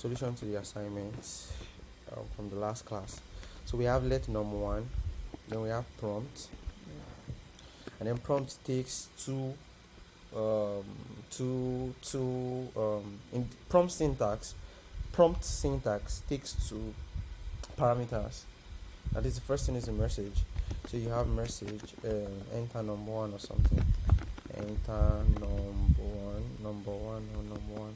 solution to the assignment um, from the last class. So we have let number one, then we have prompt, and then prompt takes two, um, two, two, um, in prompt syntax, prompt syntax takes two parameters. That is the first thing is a message. So you have message, uh, enter number one or something. Enter number one, number one or number one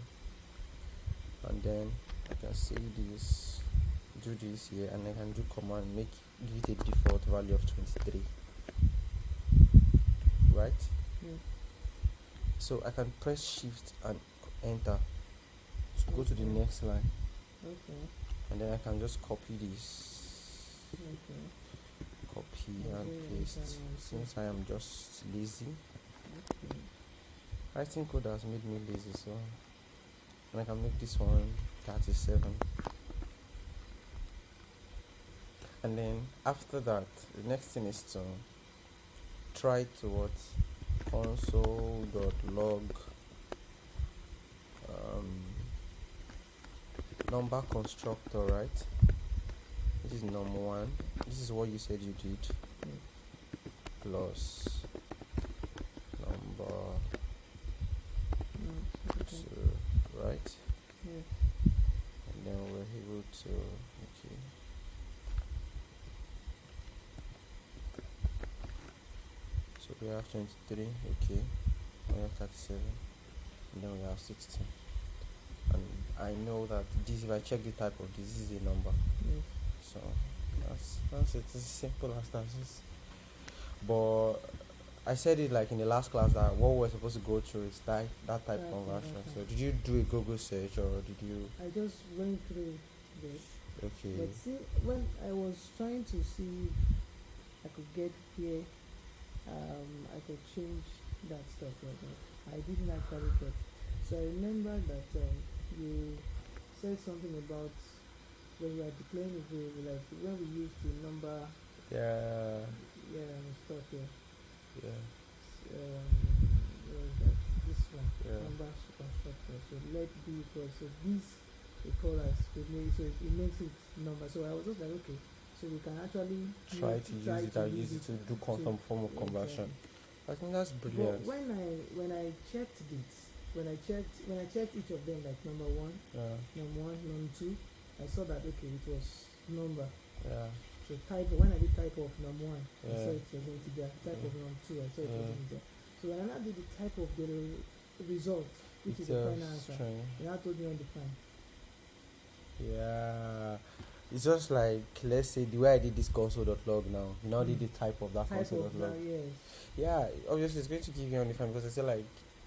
and then I can say this do this here and I can do command make give it a default value of 23 right Yeah. so I can press shift and enter to go to the next line Okay. and then I can just copy this Okay. copy Okay, and paste since I am just lazy Okay. think code has made me lazy so and I can make this one 37 and then after that the next thing is to try to what? Console.log um, number constructor right? This is number one. This is what you said you did. Plus number Mm, okay. two right. Yeah. and then we're able to okay. So we have 23 okay. We have 37 and then we have 16 and I know that this if I check the type of this, this is a number. Yes. so that's that's it. It's as simple as that. Is but I said it like in the last class that what we're supposed to go through is that that type of conversion so did you do a Google search or did you I just went through this, okay but see, when I was trying to see if I could get here, um, I could change that stuff that. I didn't actually get. So I remember that um, you said something about when we are declaring a variable, like when we used the number, yeah yeah, and stuff here. Yeah um, what was that? This one, Yeah. number constructor. So let b equals so this we call as so it makes it number. So I was just like okay, so we can actually try to use it and use it to do some form of conversion. I think that's brilliant. But when I when I checked this, when I checked when I checked each of them like number one, yeah number one, number two, I saw that okay it was number. yeah So type when I did type of number one, I saw it was going to integer. Type of number two, I saw it was Yeah. integer. So when I now did the type of the result, which it's is the a final answer, string it now told me undefined. yeah it's just like let's say the way I did this console.log now you now did Mm. the type of that Type of console.log yes. yeah obviously it's going to give you undefined because I say like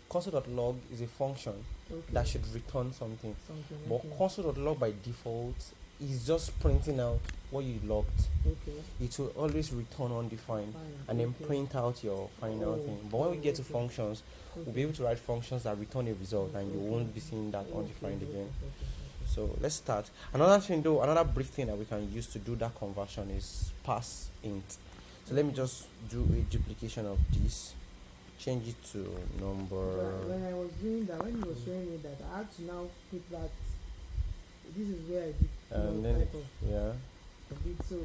console.log is a function Okay. that should return something something. but okay. console.log by default is just printing out what you logged okay. it will always return undefined Fine. and then okay. print out your final Oh, thing. But when we get to okay. functions, we'll be able to write functions that return a result and you won't be seeing that Okay, undefined okay, again. okay, okay, So let's start. Another thing though, another brief thing that we can use to do that conversion is parse int. So let me just do a duplication of this, change it to number when I was doing that, when you were showing me that, I had to now put that. This is where I did and one then type of yeah. So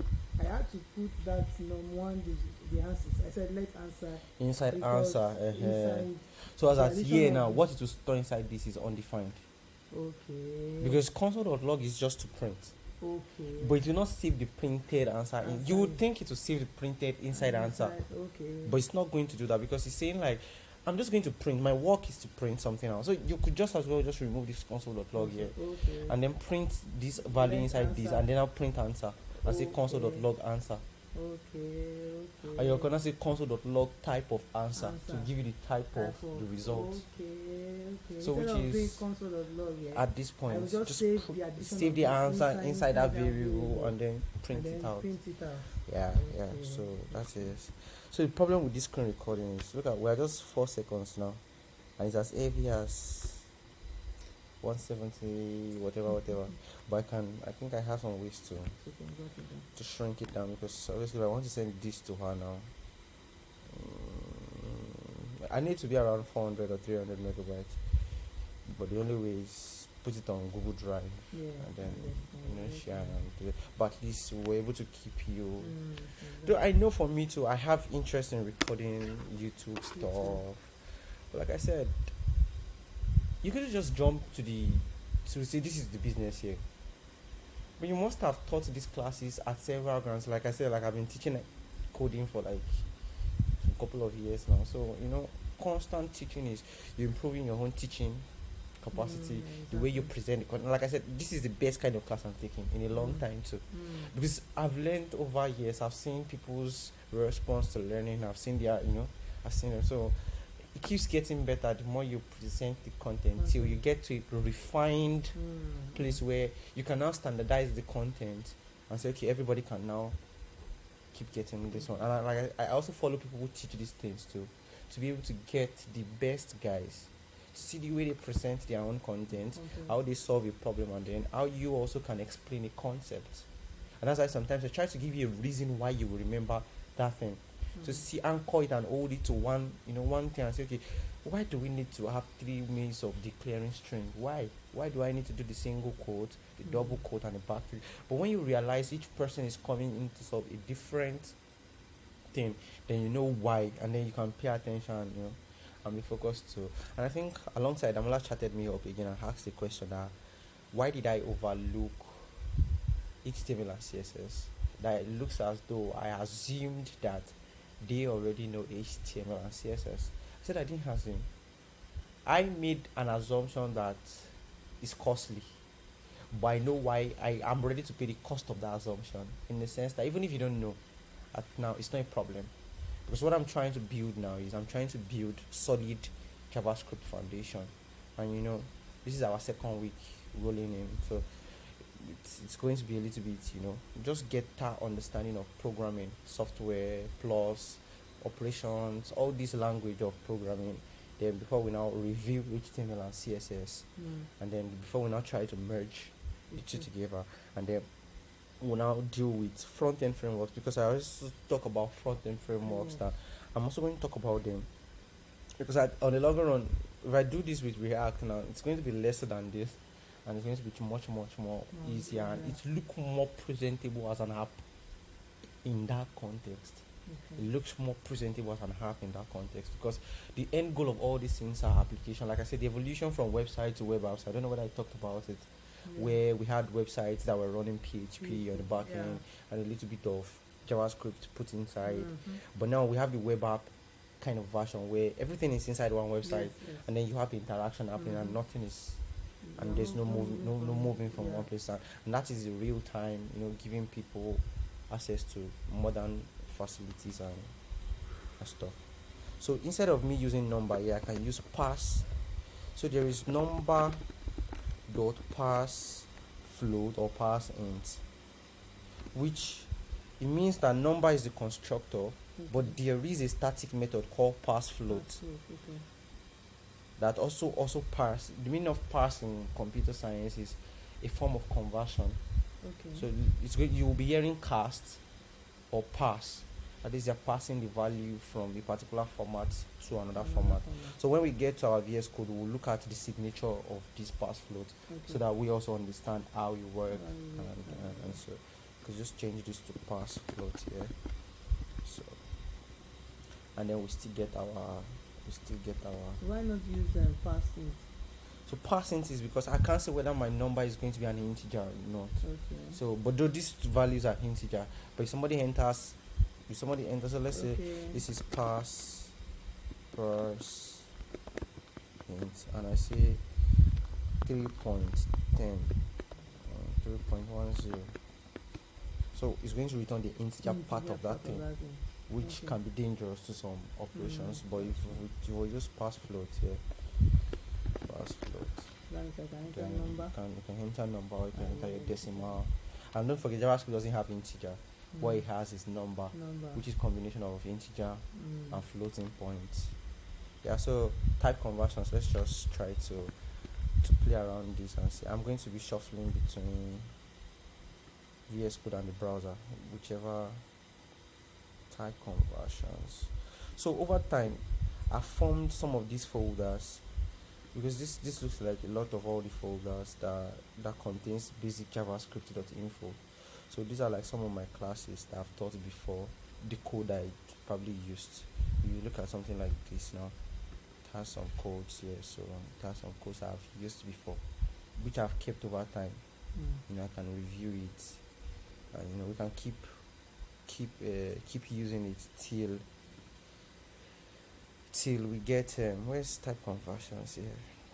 I had to put that num one the, the answers. I said let answer Inside answer. uh inside So as at here now, what it will store inside this is undefined. okay Because console.log is just to print. okay But it will not save the printed answer. in- You would think it will save the printed inside answer, okay but it's not going to do that because it's saying like, I'm just going to print. My work is to print something out. So you could just as well just remove this console.log here okay and then print this value Let inside this and then I'll print answer and say Okay. console.log answer. okay okay And you're gonna say console.log type of answer, to give you the type, Type of, the result. okay okay So Instead which is- console of log yeah, At this point, just, just save put- the save the answer inside, inside that variable variable and then print and it then out. print it out Yeah, yeah. So that is. So the problem with this screen recording is look at we're just four seconds now, and it's as heavy as 170, whatever, whatever. But I can, I think I have some ways to to shrink it down because obviously I want to send this to her now. mm, I need to be around 400 or 300 megabytes, but the only way is put it on Google Drive Yeah. and then you know share and. But at least we're able to keep you. Mm, Though I know for me too, I have interest in recording YouTube stuff. But like I said, you could just jump to the to say this is the business here. But you must have taught these classes at several grounds. Like I said, like I've been teaching like, coding for like a couple of years now. So you know, constant teaching is you're improving your own teaching capacity, Mm, the way you present the content. Like I said, this is the best kind of class I'm taking in a long Mm. time too Mm, because I've learned over years. I've seen people's response to learning. I've seen their, you know, I've seen them. So it keeps getting better the more you present the content till you get to a refined mm, place where you can now standardize the content and say, okay, everybody can now keep getting this one. And I, like I, I also follow people who teach these things too, to be able to get the best guys, see the way they present their own content okay. how they solve a problem and then how you also can explain a concept. And that's why sometimes i try to give you a reason why you will remember that thing. To Mm, see anchor it and hold it to one you know one thing and say okay why do we need to have three means of declaring string why? Why do i need to do the single quote the Mm. double quote and the back but when you realize each person is coming in to solve a different thing then you know why and then you can pay attention you know and be focused too and i think alongside Amola chatted me up again and asked the question that why did i overlook html and css that it looks as though i assumed that they already know html and css i said i didn't assume. I made an assumption that is costly but i know why i am ready to pay the cost of that assumption in the sense that even if you don't know at now it's not a problem because what i'm trying to build now is i'm trying to build solid javascript foundation. And you know this is our second week rolling in so it's, it's going to be a little bit you know just get that understanding of programming software plus operations all this language of programming. Then before we now review html and css mm, and then before we now try to merge the two together and then we'll now deal with front end frameworks because I always talk about front end frameworks Mm. that I'm also going to talk about them because I, on the longer run if I do this with React now it's going to be lesser than this and it's going to be much much more Mm, easier and yeah. it look more presentable as an app in that context Okay. it looks more presentable as an app in that context because the end goal of all these things are application like I said the evolution from website to web apps I don't know whether I talked about it Yeah. where we had websites that were running PHP on the back Yeah. end and a little bit of JavaScript put inside. Mhm. But now we have the web app kind of version where everything is inside one website Yes, yes. and then you have the interaction happening and Mhm. nothing is and You're there's no moving no, no from- moving from yeah. one place to- and that is the real time, you know, giving people access to modern facilities and, and stuff. So instead of me using number here, I can use pass. So there is number dot parse float or parse int, which it means that number is the constructor, but mm-hmm. there is a static method called parse float okay. that also also pass. The meaning of pass in computer science is a form of conversion. Okay. So it's good. You will be hearing cast or pass. That is, you're passing the value from a particular format to another Another format. So when we get to our VS Code, we'll look at the signature of this parse float Okay. so that we also understand how it works and, and, and so. Because just change this to parse float here. So, and then we still get our, we still get our. Why not use um, parse int? So parse int is because I can't say whether my number is going to be an integer or not. Okay. So, but though these values are integer, but if somebody enters, if somebody enters, so let's say this is pass parse int, and I say three point ten, uh, three point one zero. So it's going to return the integer Integer part of that thing, which okay. can be dangerous to some operations. Mm, But if we, you will use parse float here, parse float. That means I can enter Then. You can, you can enter number, or you can enter your decimal. And don't forget, JavaScript doesn't have integer. What it Mm. has is number, Number. which is combination of integer Mm. and floating point Yeah, so type conversions. Let's just try to to play around this and see. I'm going to be shuffling between VS Code and the browser, whichever type conversions. So over time, I formed some of these folders because this this looks like a lot of all the folders that that contains basic javascript.info so these are like some of my classes that i've taught before the code i probably used. You look at something like this now it has some codes here so um, it has some codes i've used before which i've kept over time. Mm. you know i can review it and you know we can keep keep uh, keep using it till till we get um, where's type conversions here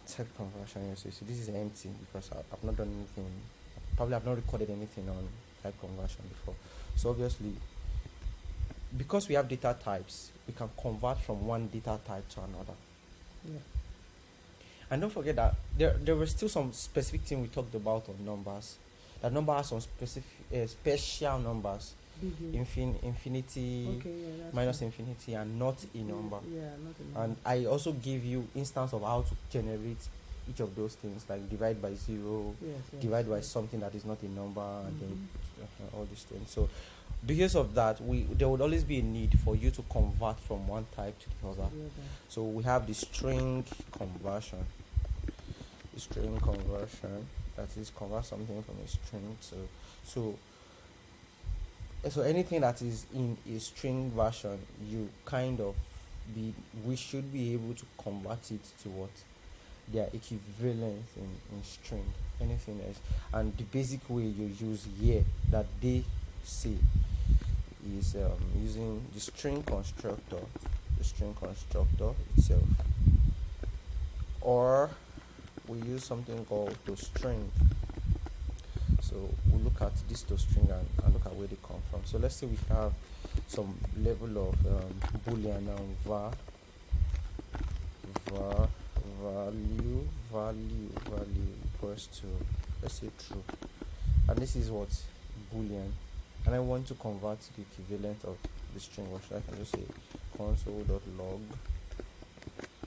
type conversion here so, so this is empty because I, i've not done anything. Probably i've not recorded anything on type conversion before so obviously because we have data types we can convert from one data type to another Yeah. and don't forget that there there were still some specific thing we talked about on numbers that number has some specific uh, special numbers U. infin- infinity Okay, yeah, minus fine. infinity and not a number Yeah, not a number. and i also gave you instance of how to generate each of those things like divide by zero yes, yes, divide by something that is not a number and then Mhm. uh, Uh, all these things. So because of that we there would always be a need for you to convert from one type to the other The other. so we have the string conversion. The string conversion that is convert something from a string to so so anything that is in a string version you kind of be we should be able to convert it to what their equivalent in, in string anything else. And the basic way you use here that they say is um, using the string constructor the string constructor itself. Or we use something called toString so we'll look at this toString and, and look at where they come from. So let's say we have some level of um, boolean now var var value value value equals to let's say true. And this is what? Boolean. And I want to convert the equivalent of the string. What should I can just say console.log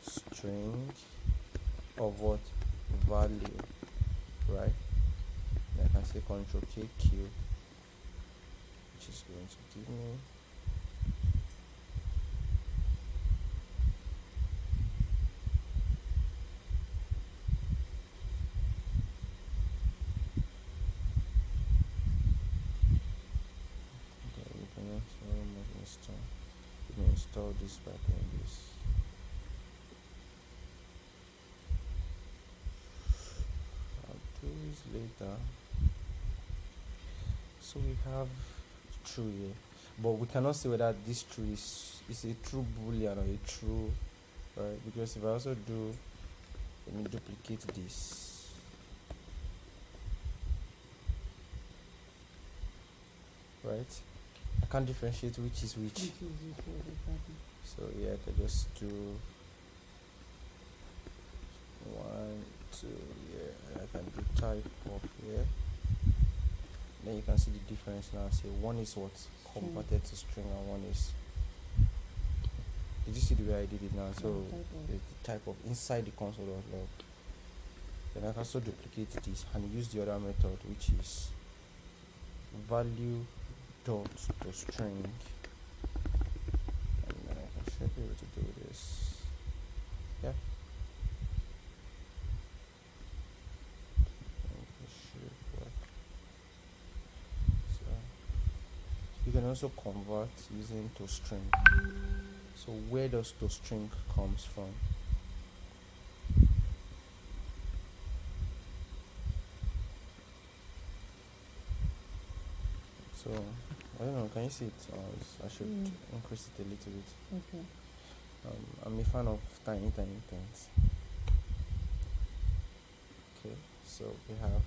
string of what? Value right? And I can say control K Q which is going to give me Okay, you can also remove install. You install this by doing this. Do this later. So we have true here, but we cannot say whether this true is is a true boolean or a true, right? Because if I also do, let me duplicate this. Right, can't differentiate which is which. Which is it, exactly. So yeah, I can just do one, two, yeah, and I can do type of here. Then you can see the difference now. See, one is what converted to string, and one is. Did you see the way I did it now? So Yeah, type of- the, the type of inside the console of log. Then I can also duplicate this and use the other method, which is value dot to string and then I should be able to do this. Yeah. You can also convert using to string So where does to string comes from? So I don't know. Can you see it? I should Mm. increase it a little bit. Okay. Um, I'm a fan of tiny, tiny things. Okay, so we have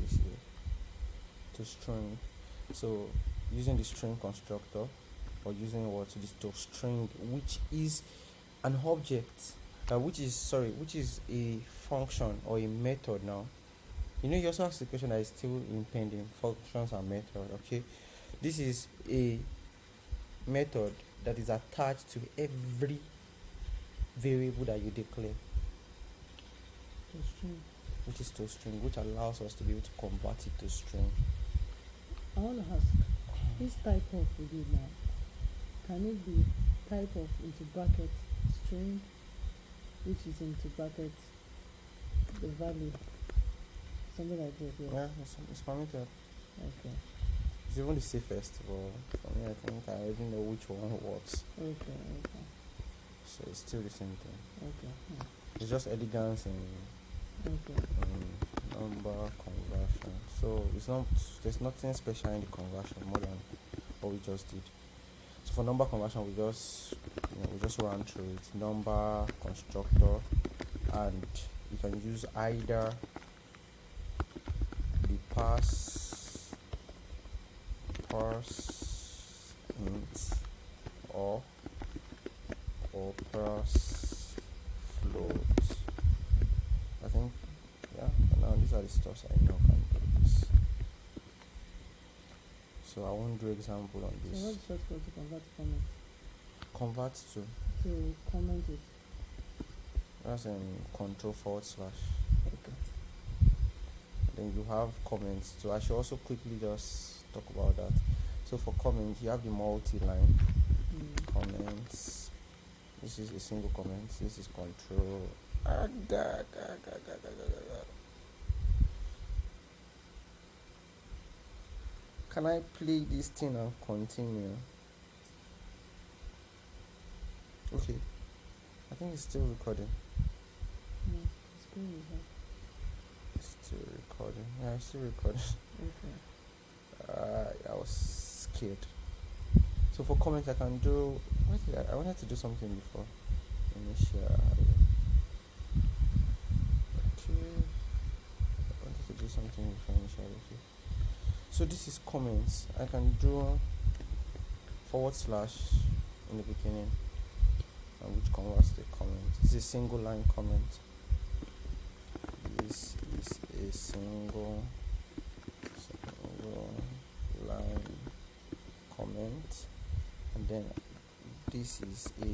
this here to string. So using the string constructor or using what this to string, which is an object, uh, which is sorry, which is a function or a method now. You know, you also ask the question that is still impending functions and method. Okay, this is a method that is attached to every variable that you declare, To string. which is to string, which allows us to be able to convert it to string. I want to ask, this type of we now, can it be type of into bracket string, which is into bracket the value. Something like this, yes. Yeah, it's, it's permitted. Okay. It's even the safest, but for me, I think I even know which one works. Okay, okay, So it's still the same thing. okay. Hmm. It's just elegance and Okay. um, number conversion. So it's not there's nothing special in the conversion more than what we just did. So for number conversion, we just you know we just run through it. Number constructor, and you can use either the pass parse int or or parse float. I think yeah. Now, these are the stuffs I know can do this. So I won't do example on So this. what's the shortcut to convert to comment? Convert to To comment it. that's in control forward slash. Okay. Then you have comments. So I should also quickly just talk about that. So for comments, you have the multi-line mm. comments. This is a single comment. This is control. Can I play this thing and continue? Okay. I think it's still recording. Yeah, it's still recording. It's still recording. Yeah, it's still recording. Okay. Uh, I was scared. So for comments, I can do. What did I? I wanted to do something before. Let me share. Okay. I wanted to do something before. Okay. So this is comments. I can do forward slash in the beginning, and which converts the comment. Is a single line comment. This is a single single line comment. And then this is a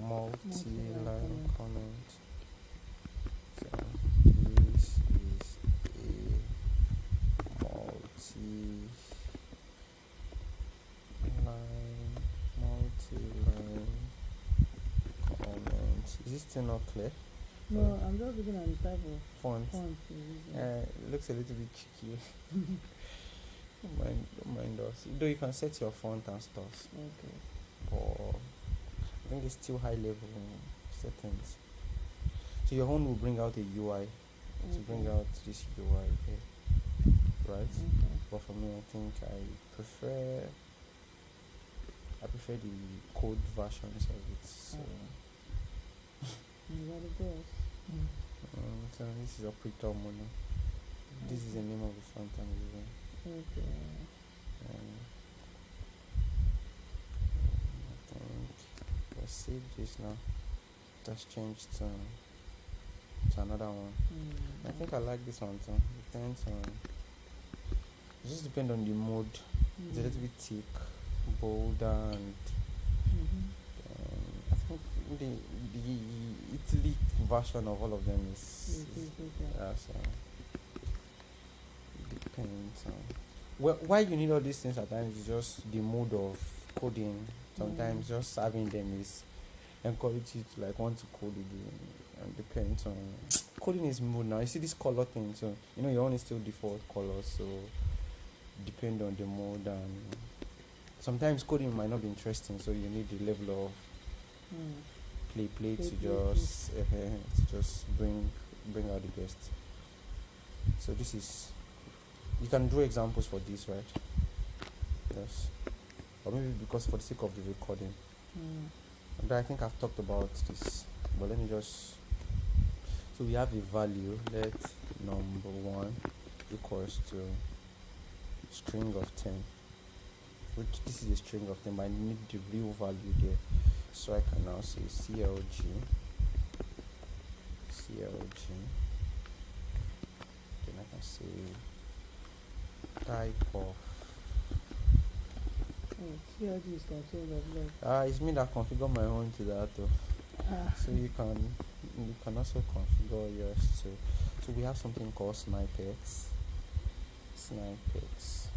multi-line comment. comment. So this is a multi line multi-line comment. Is this still not clear No, I'm just looking at the type of font font you're uh, it looks a little bit cheeky don't mind don't mind us though you can set your font and stuff Okay. but I think it's still high level settings. So your own will bring out a UI to bring out this UI here, right? Okay. But for me, I think I prefer I prefer the code versions of it. So, You got the boss. um, so this is a mono. This is the name of the font I'm using. Okay. Um, I think let's save this now. That's changed to, to another one. Mm. I think I like this one too. Depends on. It just depends on the mood. It's a little bit thick, bolder, and Mhm. Think the the Italy version of all of them is. Yes, is yes, yes, yeah. yeah, so depends on. Well, why you need all these things at times is just the mood of coding. Sometimes Mm. just having them is encourage you to like want to code again and depends on coding is mood now. You see this color thing, so you know your own is still default color, so depend on the mood and sometimes coding might not be interesting, so you need the level of. Play play to just uh, to just bring bring out the best. So this is you can draw examples for this, right? Yes. Or maybe because for the sake of the recording. Mm. I think I've talked about this. But let me just so we have a value, let number one equals to string of ten. Which this is a string of ten, but I need the real value there. So I can now say CLG CLG then I can say type of Oh, CLG is of log. ah it's me that configure my own to that though. Ah. So you can you can also configure yours too. So we have something called snippets. Snippets.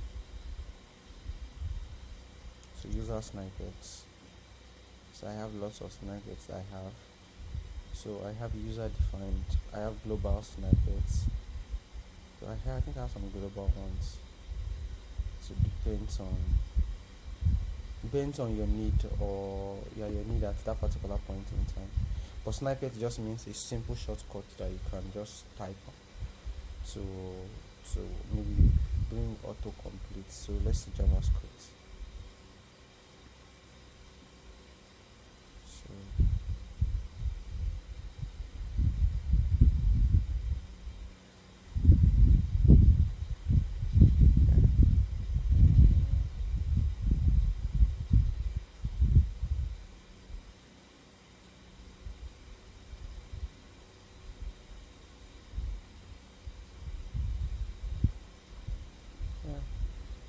So user snippets. I have lots of snippets I have. so I have user defined I have global snippets. So I, have, I think I have some global ones. So depends on depends on your need or yeah your need at that particular point in time. But snippet just means a simple shortcut that you can just type to to maybe bring autocomplete. So let's see javascript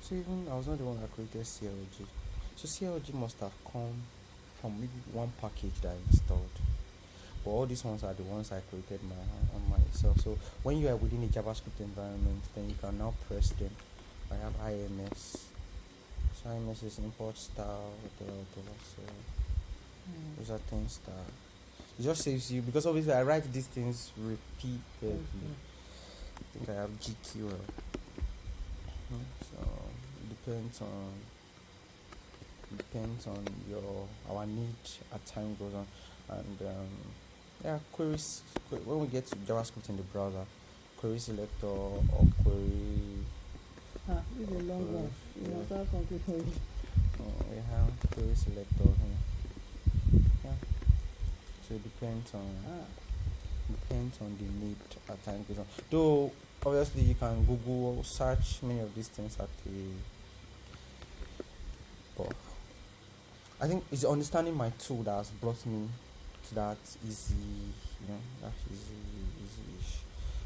so Even I was not the one that created CLG. So CLG must have come from maybe one package that I installed. But all these ones are the ones I created my on myself. So when you are within a JavaScript environment, then you can now press them. I have IMS. So IMS is import style, whatever, whatever. So mm. those are things that it just saves you because obviously I write these things repeatedly. Mm-hmm. I think I have GQL. Hmm, so depends on depends on your our need as time goes on. And um, yeah queries when we get to javascript in the browser query selector or query ah this is a long query, one you yeah. must have something for it uh, we have query selector here. Yeah. So it depends on ah. depends on the need at time goes on. Though obviously you can google search many of these things at the but I think it's understanding my tool that has brought me to that easy, you know, that easy, easy-ish.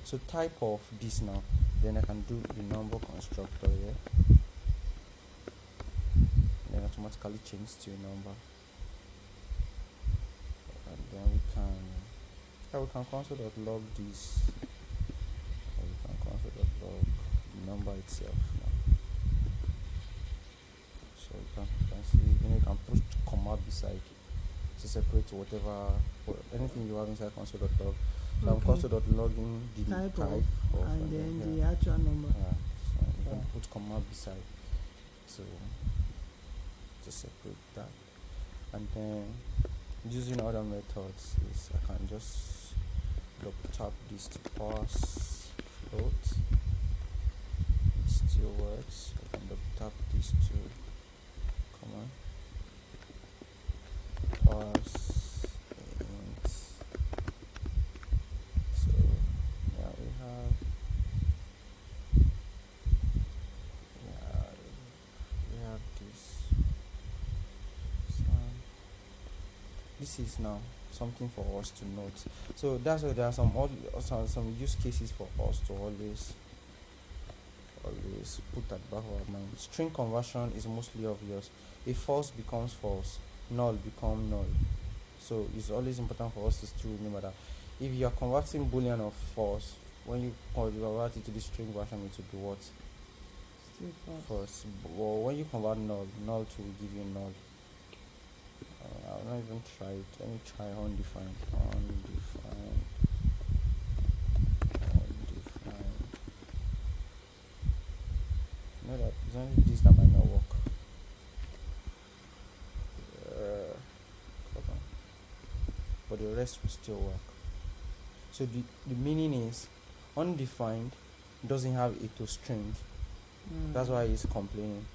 So type of this now, then I can do the number constructor here. Then automatically change to a number. And then we can, yeah, we can console.log this. Or we can console.log number itself you can, you can see you know you can put comma beside to separate whatever or anything you have inside console.log. So um, okay. I'm console.logging the type, type of, of and then yeah. the actual number. Yeah. So you yeah. can put comma beside to to separate that. And then using other methods is I can just double tap this to parse float. It still works. I can double tap this to come on. Pause so yeah we have yeah we have this this is now something for us to note. So that's why there are some all some, some use cases for us to always always put at back of our mind. String conversion is mostly obvious. If false becomes false. Null become null. So it's always important for us to still remember that. If you are converting boolean or false when you convert it to the string version it will be what? Still false, false. well when you convert null null to give you null. Uh, I'll not even try it let me try undefined. Undefined undefined only this that might not work but the rest will still work. So the, the meaning is undefined doesn't have a to string. Mm. That's why he's complaining.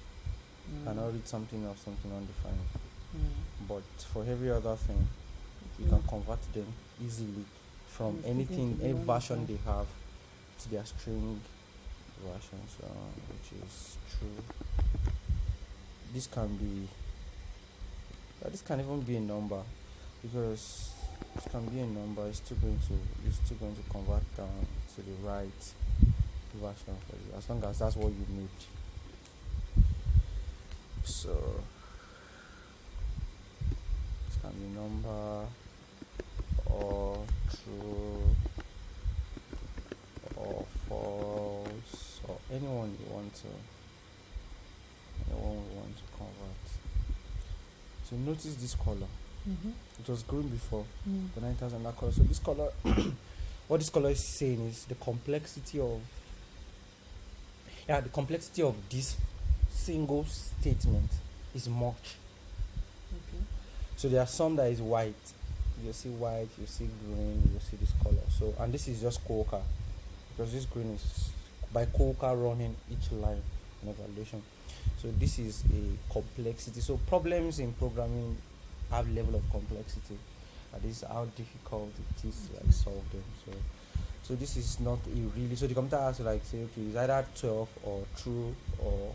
Mm. Cannot read something of something undefined. Mm. But for every other thing, you can convert them easily from anything, any version they have to their string version, so, which is true. This can be, this can even be a number because it can be a number it's still going to it's still going to convert down to the right version for you as long as that's what you need so it can be number or true or false or anyone you want to anyone you want to convert so notice this color Mm-hmm. It was green before, Mm. it has another color. So this color, what this color is saying is the complexity of, yeah, the complexity of this single statement is much. Okay. So there are some that is white. You see white, you see green, you see this color. So and this is just Quokka, because this green is by Quokka running each line in evaluation. So this is a complexity. So problems in programming have level of complexity. And this is how difficult it is to like solve them. So so this is not a really so the computer has to like say okay it's either 12 or true or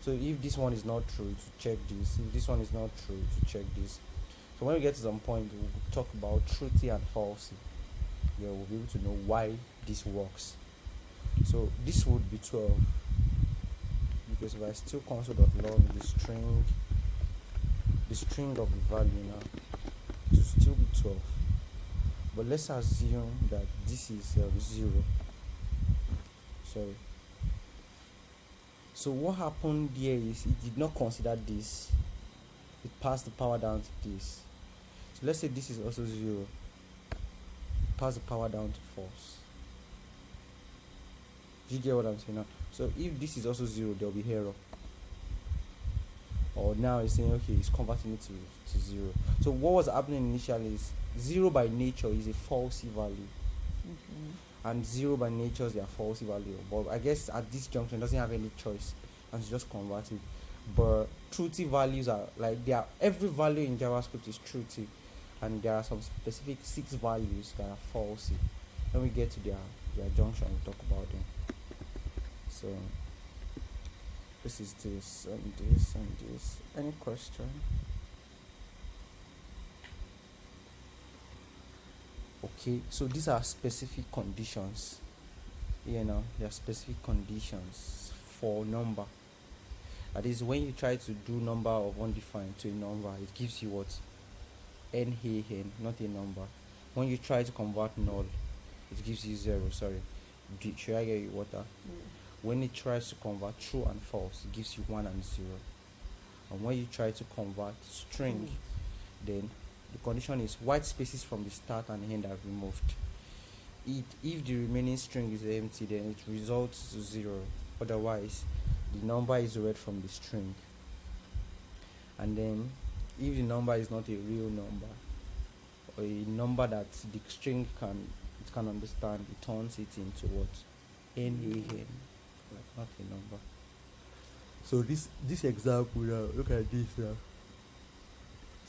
so if this one is not true to check this if this one is not true to check this so when we get to some point we'll talk about truthy and falsy yeah we'll be able to know why this works so this would be 12 because if i still console.log the string the string of the value now it still be 12 but let's assume that this is uh, 0 sorry. So what happened there is it did not consider this. It passed the power down to this. So let's say this is also 0 pass the power down to false you get what i'm saying now so if this is also 0 there will be error or now it's saying okay it's converting it to, to 0 so what was happening initially is 0 by nature is a falsy value Okay. and zero by nature is a falsy value. But I guess at this junction it doesn't have any choice and it's just convert it. But truthy values are like they are every value in JavaScript is truthy and there are some specific six values that are falsy. When we get to their their junction we'll talk about them. So this is this and this and this. Any question? okay so these are specific conditions you know there are specific conditions for number that is when you try to do number of undefined to a number it gives you what n a n not a number when you try to convert null it gives you zero sorry should i get you water Mm. When it tries to convert true and false it gives you one and zero and when you try to convert string mm. then the condition is white spaces from the start and end are removed. It, if the remaining string is empty, then it results to zero. Otherwise, the number is read from the string. And then, if the number is not a real number, or a number that the string can it can understand, it turns it into what n a n, like not a number. So this this example now, look at this now.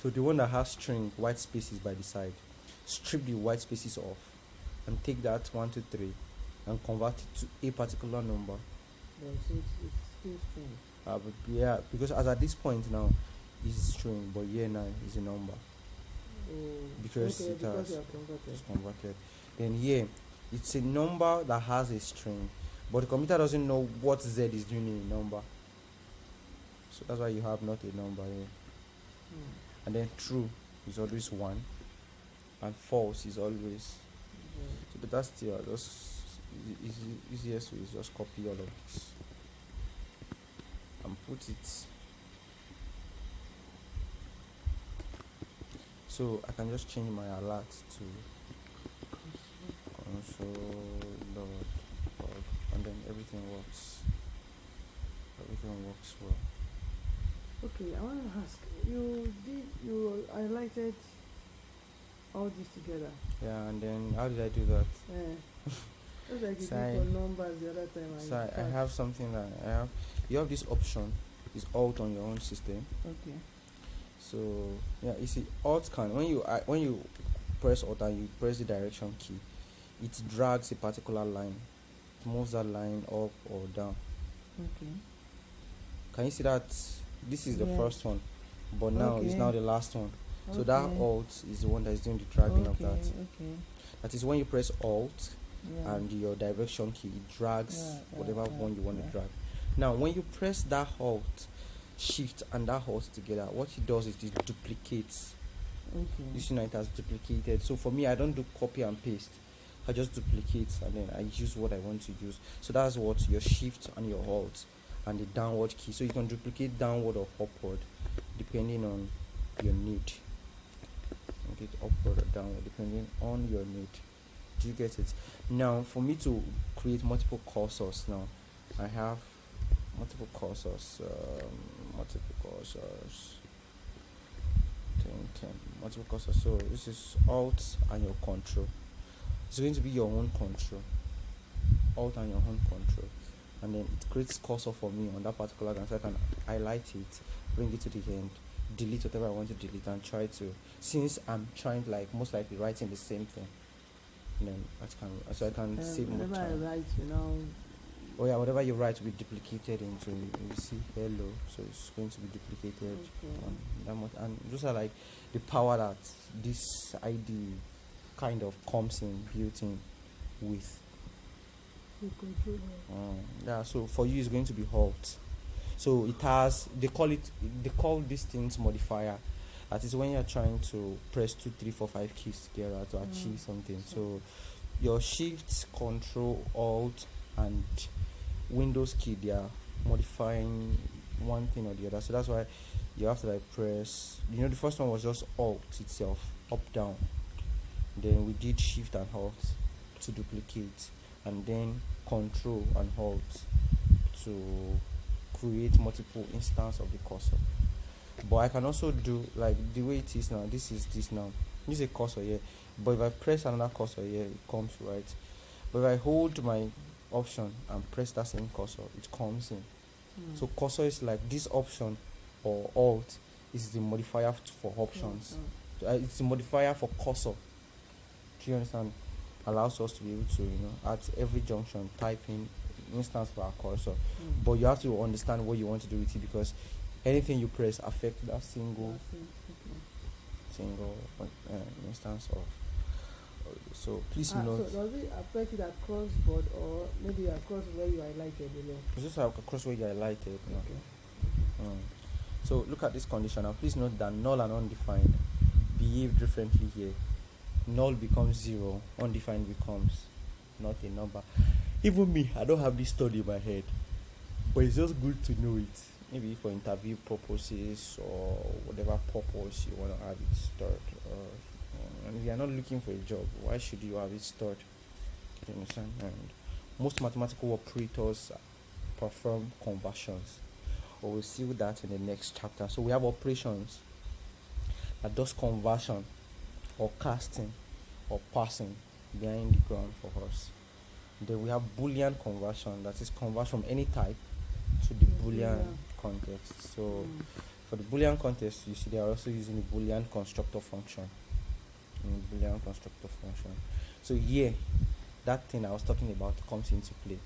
So the one that has string white spaces by the side, strip the white spaces off and take that one, two, three and convert it to a particular number. But it's, it's, it's still string. Uh, but yeah, because as at this point now is string, but here now is a number. Oh, Because okay, it because has- converted. Converted. Then here it's a number that has a string, but the computer doesn't know what Z is doing in a number. So that's why you have not a number here. Hmm. And then true is always one, and false is always Yeah. So, but that's still just easy, easiest way is just copy all of this and put it. So I can just change my alert to console dot log and then everything works. Everything works well. Okay, I want to ask you did you highlighted all this together? Yeah, and then how did I do that? Yeah. Like you Sorry. numbers the other time. So I, I have something that I have. You have this option. Is alt on your own system. Okay. So yeah, you see, alt can when you uh, when you press alt and you press the direction key, it drags a particular line. Moves that line up or down. Okay. Can you see that? This is the Yeah. first one, but now it's Okay. now the last one. So that alt is the one that is doing the dragging of that. Okay. That is when you press alt Yeah. and your direction key, it drags Yeah, whatever one you want to drag. Now, when you press that alt, shift and that alt together, what it does is it duplicates. okay. You see now it has duplicated. So for me, I don't do copy and paste. I just duplicate and then I use what I want to use. So that's what your shift and your alt and the downward key. So you can duplicate downward or upward depending on your need. it upward or downward depending on your need do you get it now for me to create multiple cursors now i have multiple cursors um, multiple cursors 10 10 multiple cursors so this is alt and your control it's going to be your own control. Alt and your own control. And then it creates cursor for me on that particular gun so I can highlight it bring it to the end delete whatever I want to delete and try to since I'm trying like most likely writing the same thing and then I can so I can Um, save more whenever I write, you know, oh yeah whatever you write will be duplicated into you see hello so it's going to be duplicated okay. on that much. And those are like the power that this ID kind of comes in built in with. Um, yeah, so for you it's going to be halt. So it has they call it they call these things modifier. That is when you're trying to press two, three, four, five keys together to Mm. achieve something. So your shift, control, alt and Windows key they are modifying one thing or the other. So that's why you have to like press you know the first one was just alt itself, up down. Then we did shift and alt to duplicate and then control and halt to create multiple instance of the cursor. But i can also do like the way it is now this is this now. This is a cursor here. But if i press another cursor here it comes right? But if i hold my option and press that same cursor it comes in. Mm. so cursor is like this option or alt is the modifier for options. Mm, uh, it's a modifier for cursor. Do you understand? Allows us to be able to, you know, at every junction type in instance for our cursor. mm. But you have to understand what you want to do with it because anything you press affect that single Okay. single uh, instance of. uh, So please Ah, note. so does it affect it across board or maybe across where you highlighted below? It's just across where you highlighted. You know. Okay. Mm. So look at this condition now. Please note that null and undefined behave differently here. Null becomes zero, undefined becomes not a number. Even me, I don't have this stored in my head, but it's just good to know it. Maybe for interview purposes or whatever purpose you want to have it stored. Or, and if you are not looking for a job, why should you have it stored? You understand? And most mathematical operators perform conversions but we'll see that in the next chapter. So we have operations that does conversion or casting or passing behind the ground for us. Then we have Boolean conversion that is convert from any type to the Boolean Boolean. context. So Mm. for the Boolean context, you see they are also using the Boolean constructor function. Mm, Boolean constructor function. So here, that thing I was talking about comes into play.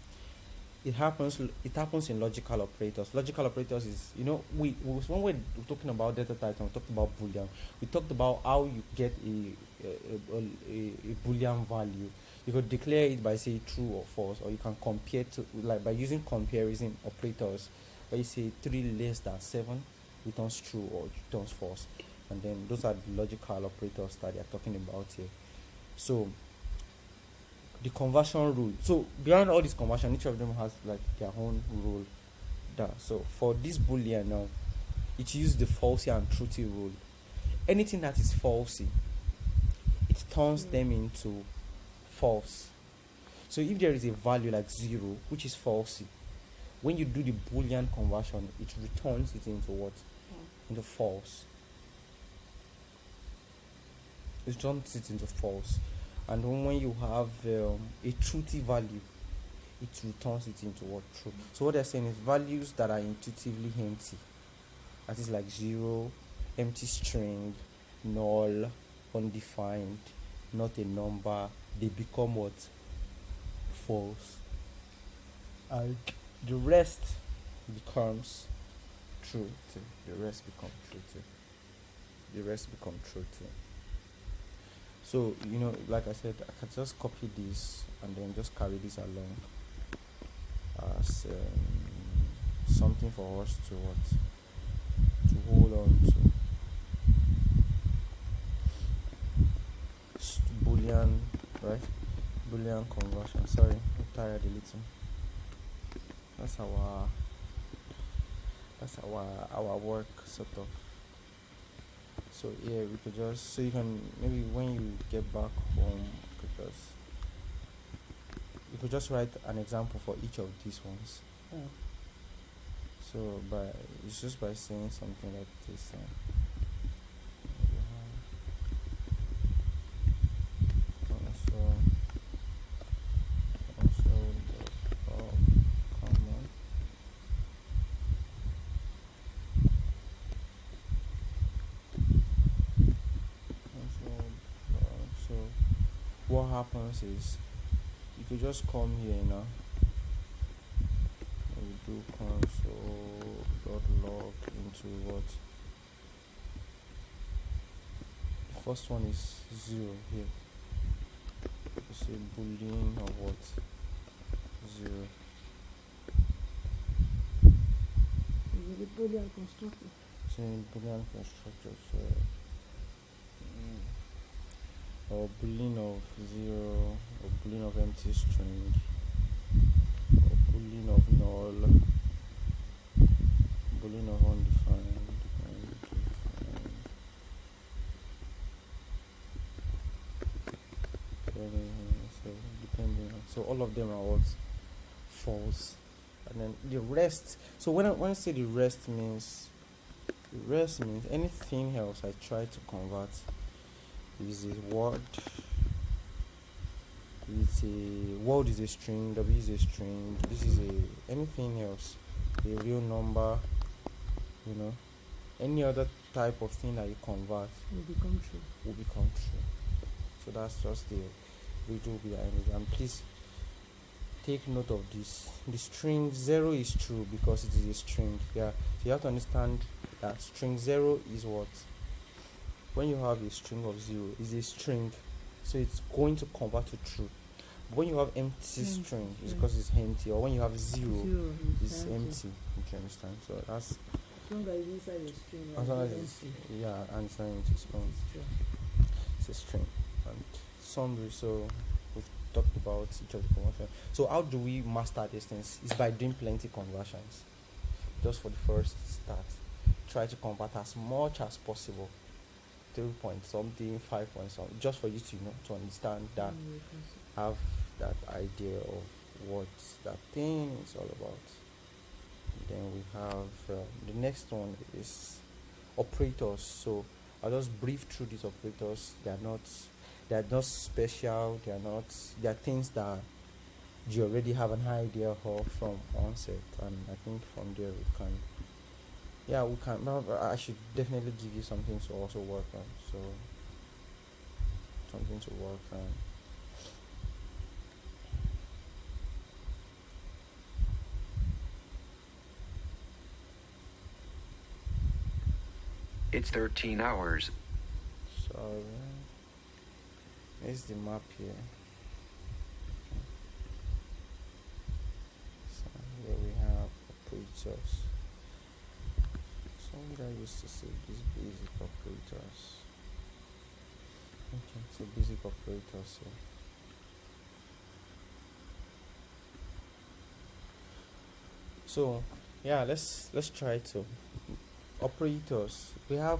It happens. It happens in logical operators. Logical operators is you know we, when we're talking about data types and we talked about Boolean. We talked about how you get a, a, a, a Boolean value. You could declare it by say true or false, or you can compare to like by using comparison operators. Where you say three less than seven returns true or returns false, and then those are the logical operators that they are talking about here. So the conversion rule. So behind all this conversion, each of them has like their own rule. That so for this boolean now, it uses the falsy and truthy rule. Anything that is falsy, it turns Mm. them into false. So if there is a value like zero, which is falsy, when you do the boolean conversion, it returns it into what? Into false. It turns it into false. And when you have um, a truthy value, it returns it into what true. So what they're saying is values that are intuitively empty. That is like zero, empty string, null, undefined, not a number. They become what? False. And the rest becomes true. The rest become true. The rest become true too. So you know, like I said, I can just copy this and then just carry this along as um, something for us to what to hold on to. Boolean, right? Boolean conversion. Sorry, I'm tired a little. That's our that's our our work sort of. So yeah we could just so you can maybe when you get back home you could just you could just write an example for each of these ones. Oh, so by it's just by saying something like this uh, also also the uh, common also uh, so is you could just come here now and we do console dot log into what? The first one is zero here. You say boolean of what? Zero. Is it a boolean constructor? saying boolean constructor so or boolean of zero or boolean of empty string. Or boolean of null. Boolean of undefined. Undefined. So depending on so all of them are what? False. And then the rest so when I, when I say the rest means the rest means anything else I try to convert is a word it's a word is a string w is a string this is a anything else a real number you know any other type of thing that you convert Will become true. will become true. So that's just the riddle behind it. And please take note of this. The string zero is true because it is a string. Yeah. So you have to understand that string zero is what? When you have a string of zero, is a string. So it's going to convert to true. But when you have empty Empty, string, it's yeah. because it's empty. Or when you have zero, Zero is it's empty. empty. You understand? So that's As long as it's inside the string, as long as it's it's yeah, and it's not empty. It's it's a string and summary so we've talked about each of the conversion so how do we master these things it's by doing plenty conversions just for the first start try to convert as much as possible three point something five point something just for you to you know to understand that Mm, you can see. have that idea of what that thing is all about. Then we have uh, the next one is operators. So i'll just brief through these operators. They are not they are not special they are not they are things that you already have an idea of from onset. And i think from there we can yeah we can but i should definitely give you something to also work on so something to work on It's 13 hours. Sorry. Here's the map here. So here we have operators. What I used to say these basic operators. Okay, so basic operators here. So yeah, let's let's try to operators. We have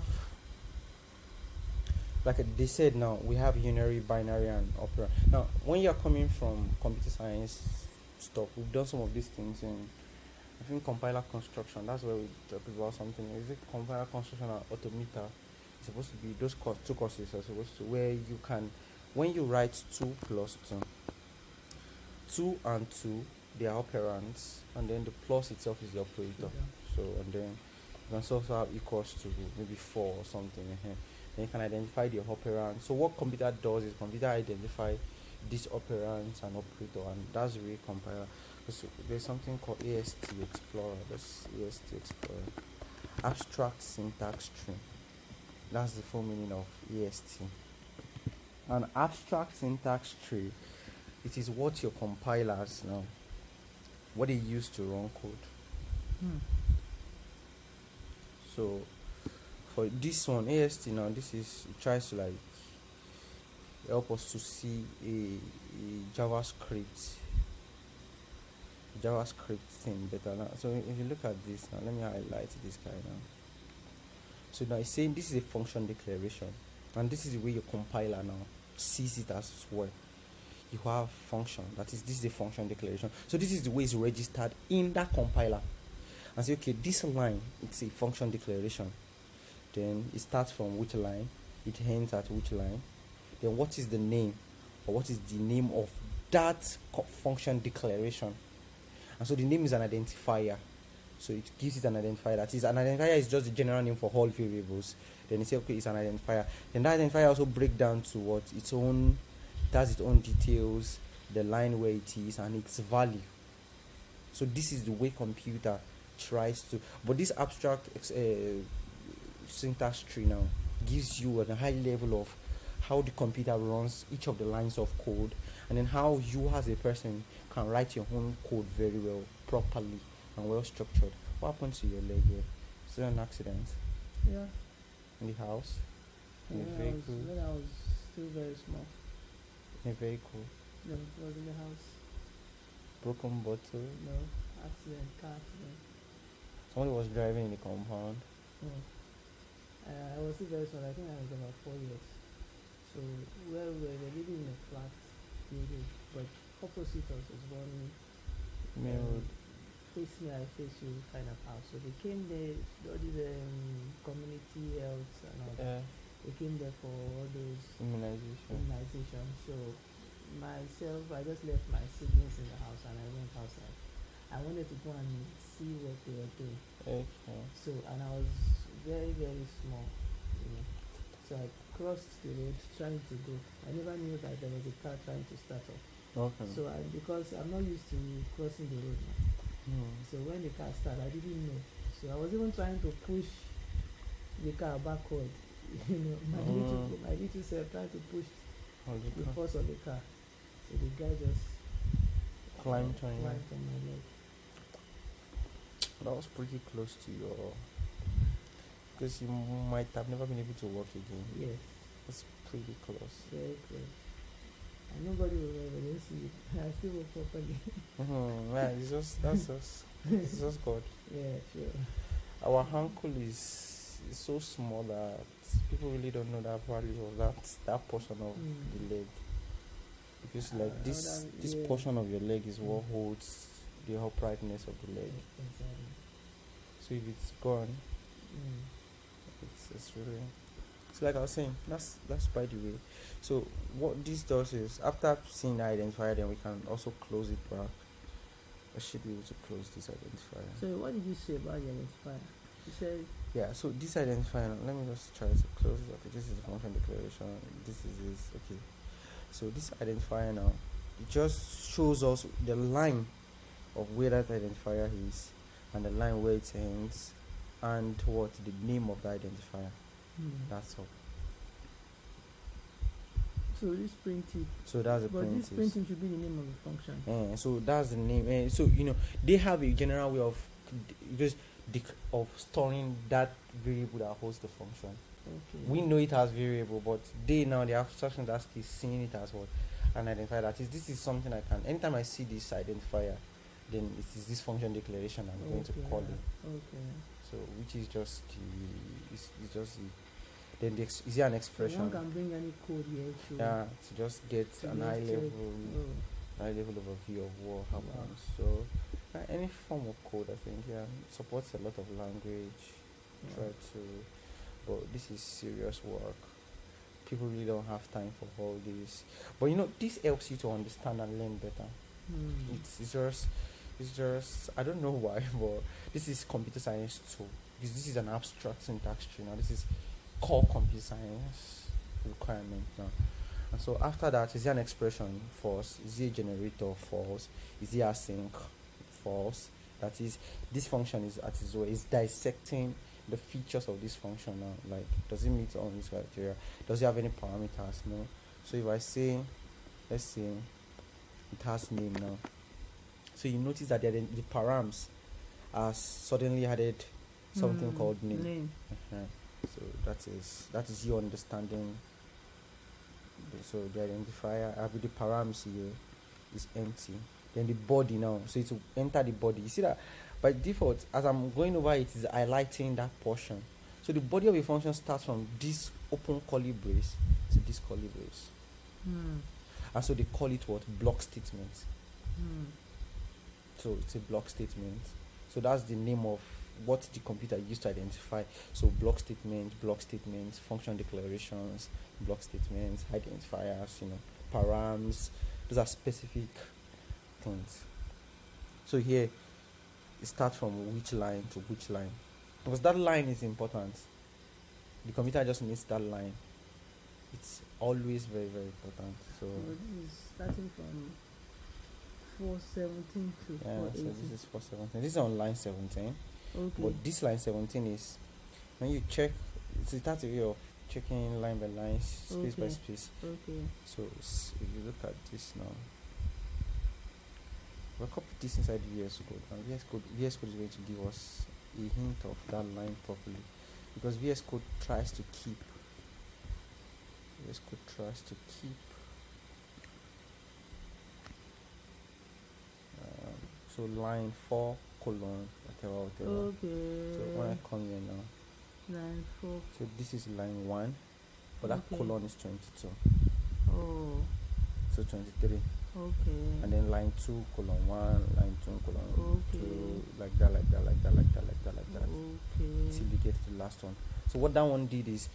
like they said now we have unary binary and opera now when you're coming from computer science stuff we've done some of these things in i think compiler construction that's where we talk about something. Is it compiler construction or automata it's supposed to be those course, two courses are supposed to where you can when you write two plus two two and two they are operands and then the plus itself is the operator. Yeah. so and then you can also have equals to maybe four or something ehen. then you can identify the operand. So what computer does is computer identify these operands and operator and that's really compiler so there's something called ast explorer. That's ast explorer. Abstract syntax tree that's the full meaning of ast an abstract syntax tree it is what your compilers now what they use to run code. Hmm. so for this one ast now this is it tries to like help us to see a, a javascript javascript thing better now so if you look at this now let me highlight this guy now So now it's saying this is a function declaration, and this is the way your compiler now sees it as well. You have function that is this is a function declaration. So this is the way it's registered in that compiler. And say okay, this line it's a function declaration. Then it starts from which line, it ends at which line. Then what is the name, or what is the name of that function declaration? And so the name is an identifier. So it gives it an identifier. That is, an identifier is just the general name for all variables. Then you say, okay, it's an identifier. Then that identifier also break down to what its own, it has its own details, the line where it is, and its value. So this is the way computer tries to. But this abstract uh, syntax tree now gives you a high level of how the computer runs each of the lines of code, and then how you as a person can write your own code very well, properly, and well structured. What happened to your leg here? Is there an accident Yeah. in the house? In the When I, was, vehicle? when I was still very small. In a vehicle? No, it was in the house. Broken bottle? No, accident, car accident. Somebody was driving in the compound. No. Uh, I was still very small. I think I was about four years. So where we were living in a flat building, but opposite us was one Main um, road. face me, I face you kind of house. So they came there, all these um, community health and all that. Uh, They came there for all those immunization. immunization. So myself, I just left my siblings in the house and I went outside. I wanted to go and see what they were doing. Okay. So and I was very very small, you know. So I crossed the road trying to go. I never knew that there was a car trying to start up. Okay. So I because I'm not used to crossing the road now. Hmm. So when the car started, I didn't know. So I was even trying to push the car backward. You know, my little Mm. my little self trying to push How's it the force of the car. So the guy just Climbed climbed on my leg. That was pretty close to your. Because you might have never been able to walk again. Yes, That's pretty close. very close. And nobody will ever see you. I still walk properly. hmm Man, it's just that's just it's just God. yeah, sure. Our ankle is, is so small that people really don't know that value of that that portion of Mm. the leg. Because Uh, like this have- this yeah. portion of your leg is what Mm. holds the uprightness of the leg. Exactly. So if it's gone, Mm. It's it's really so like I was saying, that's that's by the way. So what this does is after seeing the identifier then we can also close it back. I should be able to close this identifier. So what did you say about the identifier? You said Yeah, so this identifier now, let me just try to close it. Okay, this is the function declaration. This is this okay. So this identifier now it just shows us the line of where that identifier is and the line where it ends and what the name of the identifier. hmm. That's all. So this printing, So that's the but print this is- printing should be the name of the function. Eh, so that's the name. Eh, so you know they have a general way of just of storing that variable that holds the function. Okay. We know it as variable, but they now the abstraction task is seeing it as what an identifier. That is, this is something I can. Anytime I see this identifier, then it is this function declaration I'm going to call it. Okay. So which is just the it's, it's just the then the ex, is there an expression? one can bring any code here to Yeah, to just get to an high level Oh, high level overview of what happens. So uh, any form of code, I think, yeah, supports a lot of language. yeah. Try to, but this is serious work. People really don't have time for all this. But you know, this helps you to understand and learn better. Hmm. It's, it's just, it's just, I don't know why, but this is computer science too. Because this is an abstract syntax tree now. This is core computer science requirement now. And so after that, is there an expression false? Is it a generator false? Is it async false? That is, this function is at its way is dissecting the features of this function now. Like, does it meet all these criteria? Does it have any parameters? No. So if I say, let's say, it has name now. So you notice that the, the params has suddenly added something Hmm. called name. Name. Uh-huh. So that is that is you understanding. So the identifier uh, with the params here is empty. Then the body now, so it will enter the body. You see that by default, as I'm going over it, is highlighting that portion. So the body of a function starts from this open curly brace to this curly brace. Hmm. And so they call it what? Block statement. Hmm. So it's a block statement. So that's the name of what the computer used to identify. So block statement, block statements, function declarations, block statements, identifiers, you know, params. Those are specific things. So here it starts from which line to which line. Because that line is important. The computer just needs that line. It's always very, very important. So starting from four seventeen to yeah, four so this is for 17. This is on line 17. Okay. But this line 17 is when you check, it's a that's a way of checking line by line, space by space. okay. So if you look at this now, we'll copy this inside VS Code, and VS Code, VS Code is going to give us a hint of that line properly, because VS Code tries to keep. VS Code tries to keep. So line four colon whatever whatever. Okay. So when I come here now, Nine four. so this is line one, but that Okay. colon is twenty-two, Oh. so twenty-three, Okay. and then line two colon one, line two colon Okay. two, like that, like that, like that, like that, like that, like that, Okay. till you get to the last one. So what that one did is,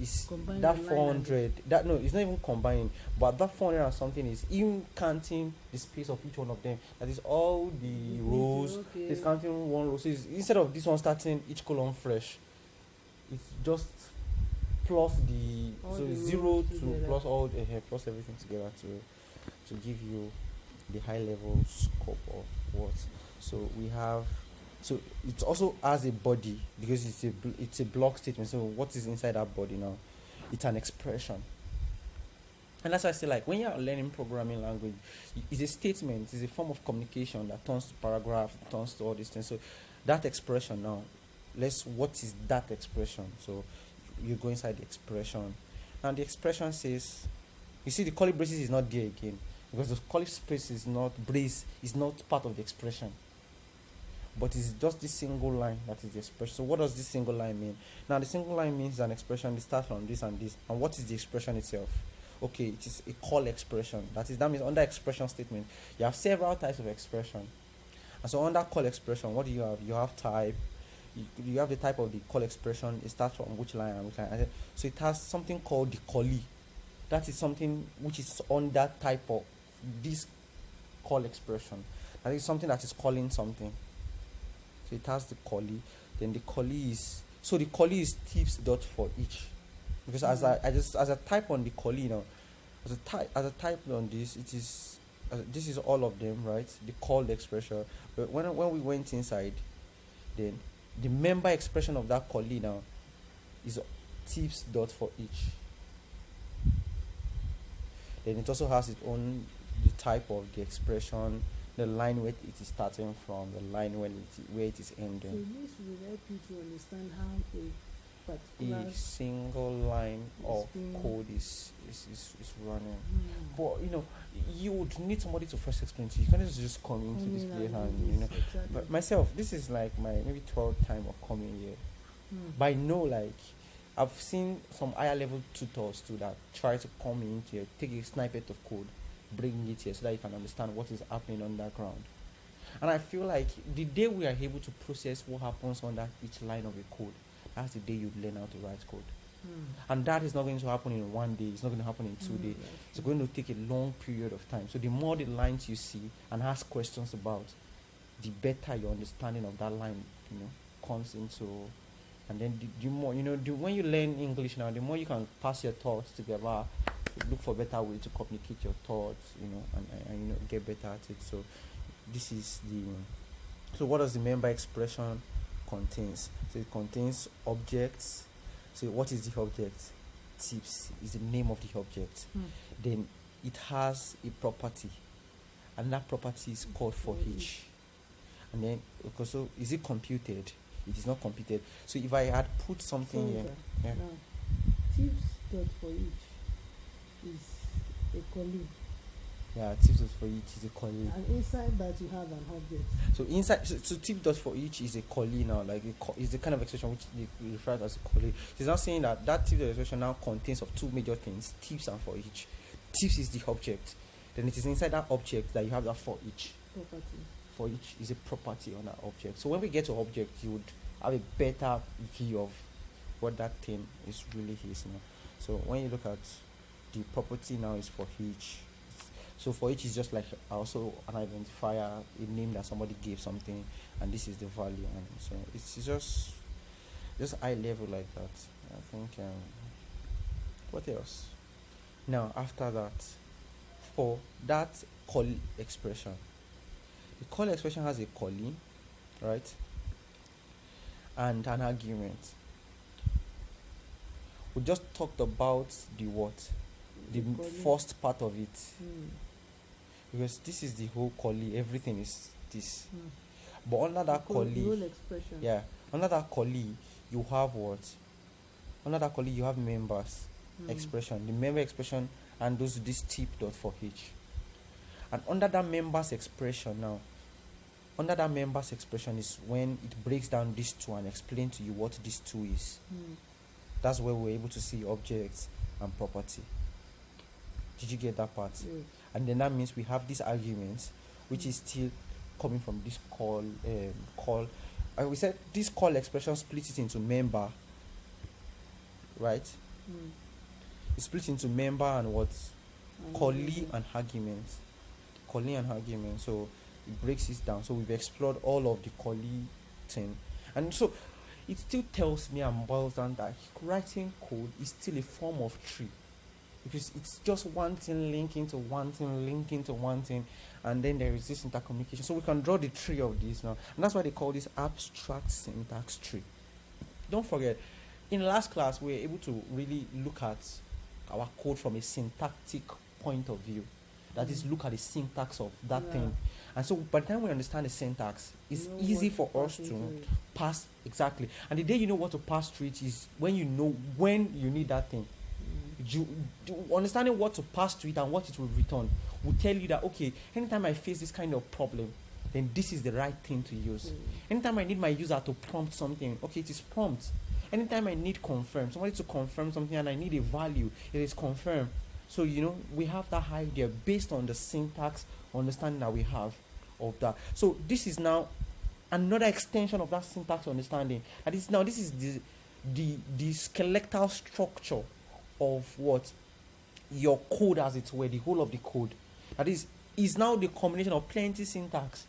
is Combine that the line and four hundred. That no, it's not even combined but that four hundred and something is even counting the space of each one of them. That is all the rows. Okay. It's counting one row. So instead of this one starting each column fresh, it's just plus the All so the zero to together. plus all the uh, plus everything together to to give you the high level scope of what. So we have so it also has a body because it's a it's a block statement. So what is inside that body now? It's an expression. And that's why I say like when you're learning programming language, it's a statement, it's a form of communication that turns to paragraph, turns to all these things. So that expression now, let's what is that expression? So you go inside the expression. And the expression says you see the curly braces is not there again because the curly brace is not brace is not part of the expression. But it's just this single line that is the expression. So what does this single line mean? Now the single line means an expression that starts from this and this. And what is the expression itself? Okay, it is a call expression. That is that means under expression statement, you have several types of expression. And so under call expression, what do you have? You have type. You, you have the type of the call expression. It starts from which line and which line. So it has something called the callee. That is something which is on that type of this call expression. That is something that is calling something. So it has the callee. Then the callee is so the callee is tips dot for each. Because as I, I just as I type on the callee now, as a type as I type on this, it is uh, this is all of them, right? The called expression. But when when we went inside, then the member expression of that callee now is tips dot for each. Then it also has its own the type of the expression, the line where it is starting from, the line where it where it is So ending. this will help you to understand how a A single line of code is is, is, is running. Hmm. But you know, you would need somebody to first explain to you. You can't just come into this place and you know. exactly. But myself, this is like my maybe 12th time of coming here. Hmm. But I know like I've seen some higher level tutors too that try to come in here, take a snippet of code, bring it here so that you can understand what is happening underground. And I feel like the day we are able to process what happens under each line of a code, that's the day you learn how to write code. Hmm. And that is not going to happen in one day, it's not going to happen in two Hmm, days. It's going to take a long period of time. So the more the lines you see and ask questions about, the better your understanding of that line, you know, comes into. And then the, the more you know, the, when you learn English now, the more you can pass your thoughts together, look for better way to communicate your thoughts, you know, and, and, and you know get better at it. So this is the. So what does the member expression contains? So it contains objects. So what is the object? Tips is the name of the object Hmm. then it has a property and that property is called for For each and then okay, so is it computed it is not completed. so if i had put something here yeah. Now, tips dot for each is a callee. Yeah, tips dot for each is a callee. And inside that you have an object. So inside, so, so tip dot for each is a callee now, like a is the kind of expression which they refer to as a callee. She's not saying that that tip dot expression now contains of two major things: tips and for each. Tips is the object, then it is inside that object that you have that for each. Property. For each is a property on an object. So when we get to object, you would have a better view of what that thing is really is now. So when you look at the property now is for each. So for each is just like also an identifier, a name that somebody gave something, and this is the value. And so it's just just high level like that. I think. Um, what else? Now after that, for that call expression, the call expression has a calling, right? And an argument. We just talked about the what? The calling. first part of it. Hmm. Because this is the whole calling, everything is this. Hmm. But under that Call- calling, expression. yeah, under that calling, you have what? Under that calling, you have members Hmm. expression. The member expression and those this tip dot for each. And under that members expression now, under that members expression is when it breaks down these two and explain to you what these two is. Hmm. That's where we're able to see objects and property. Did you get that part? Yes. and then that means we have this argument which is still coming from this call um, call and we said this call expression splits it into member right Hmm. it splits into member and what And callee and argument callee and argument so it breaks this down. So we've explored all of the callee thing. And so it still tells me and boils down that writing code is still a form of tree. Because it's just one thing linking to one thing linking to one thing and then there is this intercommunication. So we can draw the tree of this now. And that's why they call this abstract syntax tree. Don't forget in last class we were able to really look at our code from a syntactic point of view that is Mm. look at the syntax of that Yeah. thing and so by the time we understand the syntax it's You know easy for us to pass exactly and the day you know what to pass through it is when you know when you need that thing Hmm. you, you understanding what to pass to it and what it will return will tell you that okay anytime i face this kind of problem then this is the right thing to use Hmm. anytime i need my user to prompt something okay it is prompt anytime i need confirm somebody to confirm something and i need a value it is confirm so you know we have that idea based on the syntax understanding that we have of that so this is now another extension of that syntax understanding and this now this is the the the skeletal structure of what your code as it were the whole of the code that is is now the combination of plenty syntax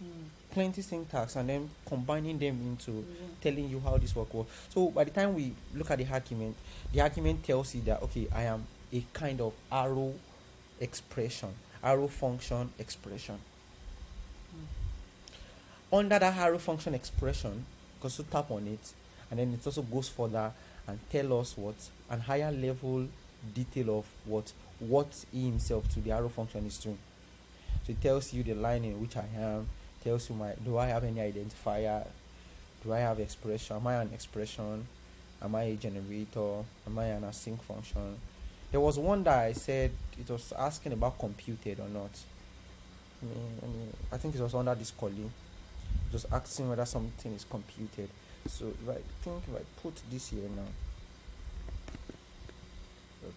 Hmm. plenty syntax and then combining them into Yeah. telling you how this work works. So by the time we look at the argument, the argument tells you that okay, I am a kind of arrow expression, arrow function expression. Hmm. Under that arrow function expression, because you tap on it, and then it also goes further and tell us what an higher level detail of what what he himself to the arrow function is doing. So it tells you the line in which I am, tells you my do I have any identifier, do I have expression, am I an expression, am I a generator, am I an async function. There was one that I said it was asking about computed or not. I, mean, I, mean, I think it was under this calling. Was asking whether something is computed. So if I think if I put this here now,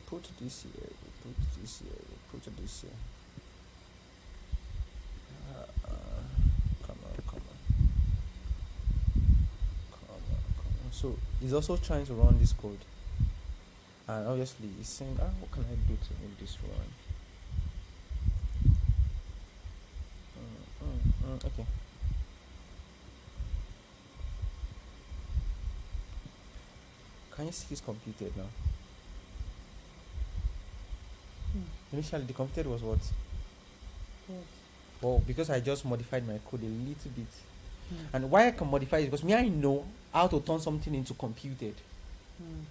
put this here, put this here, put this here. Uh, uh, come on, come on. Come on, come on. So he's also trying to run this code. And obviously he's saying, ah, what can I do to make this run? Mm, mm, mm, okay. Can you see it's computed now? Hmm. Initially, the computed was what? Yes. Well, because I just modified my code a little bit. Hmm. And why I can modify it because me I know how to turn something into computed. Hmm.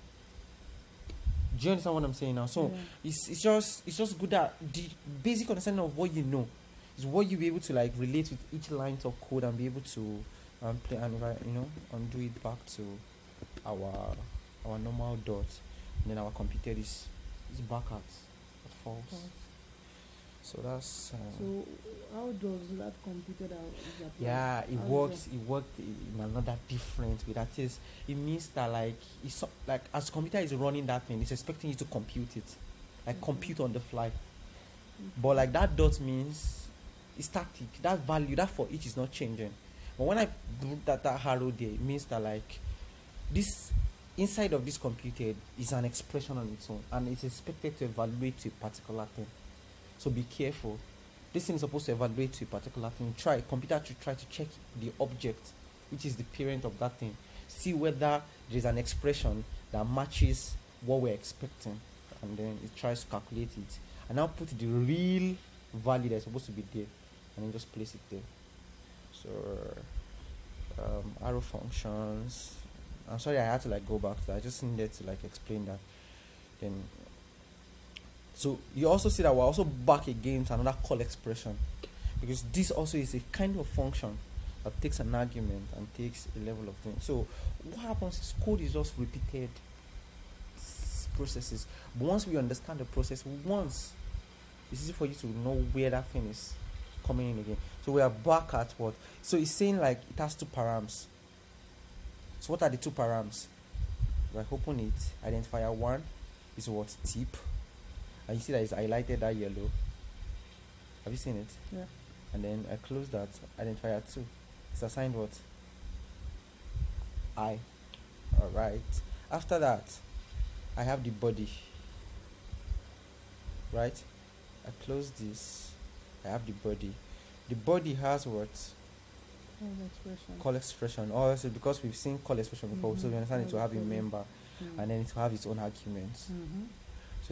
Do you understand what I'm saying now? So Yeah. it's it's just it's just good that the basic understanding of what you know is what you be able to like relate with each line of code and be able to um play and you know and do it back to our our normal dot and then our computer is is back at, at false. False. So that's. Uh, So how does that computed out yeah, it How works. It worked in another different way. That is, it means that like it's so- like as computer is running that thing, it's expecting you to compute it, like Mhm. compute on the fly. Okay. But like that dot means it's static. That value, that for each is not changing. But when I put that, that arrow there, it means that like this inside of this computer is an expression on its own and it's expected to evaluate to a particular thing. So be careful. This thing is supposed to evaluate to a particular thing. Try computer to try to check the object, which is the parent of that thing. See whether there is an expression that matches what we're expecting. And then it tries to calculate it and now put the real value that's supposed to be there and then just place it there so um, arrow functions i'm sorry i had to like go back to that i just needed to like explain that then so you also see that we're also back again to another call expression because this also is a kind of function that takes an argument and takes a level of thing so what happens is code is just repeated processes but once we understand the process once it's easy for you to know where that thing is coming in again. So we are back at what? So it's saying like it has two params. So what are the two params? I open it, identifier one is what tip, and you see that it's highlighted that yellow. Have you seen it? Yeah. And then I close that identifier two. It's assigned what? I. All right. After that, I have the body. Right. I close this. I have the body. The body has what? Call expression. Call expression. Also, because we've seen call expression before, so we Mhm. understand it to have a member Mm. and then it will have its own arguments. Mhm.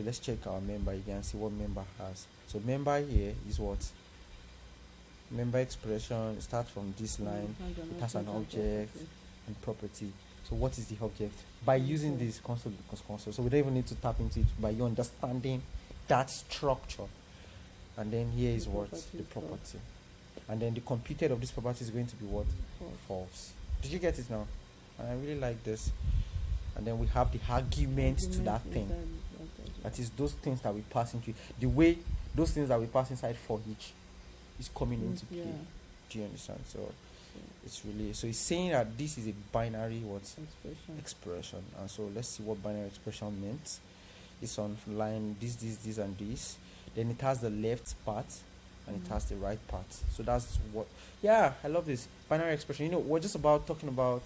So let's check our member again and see what member has. So member here is what? Member expression starts from this Mm, line it has an object. and property. So what is the object? By using this console because console. So we don't even need to tap into it by you understanding that structure. And then here is The what? The property. And then the computed of this property is going to be what? False. False. Did you get it now? And I really like this. And then we have the argument to that Argument thing. That as well. That is those things that we pass into the way those things that we pass inside for each is coming into Yeah. play. Do you understand? So it's really so it's saying that this is a binary what expression. expression and so let's see what binary expression meant it's on line this this this and this then it has the left part and it Mhm. has the right part so that's what yeah i love this binary expression you know we're just about talking about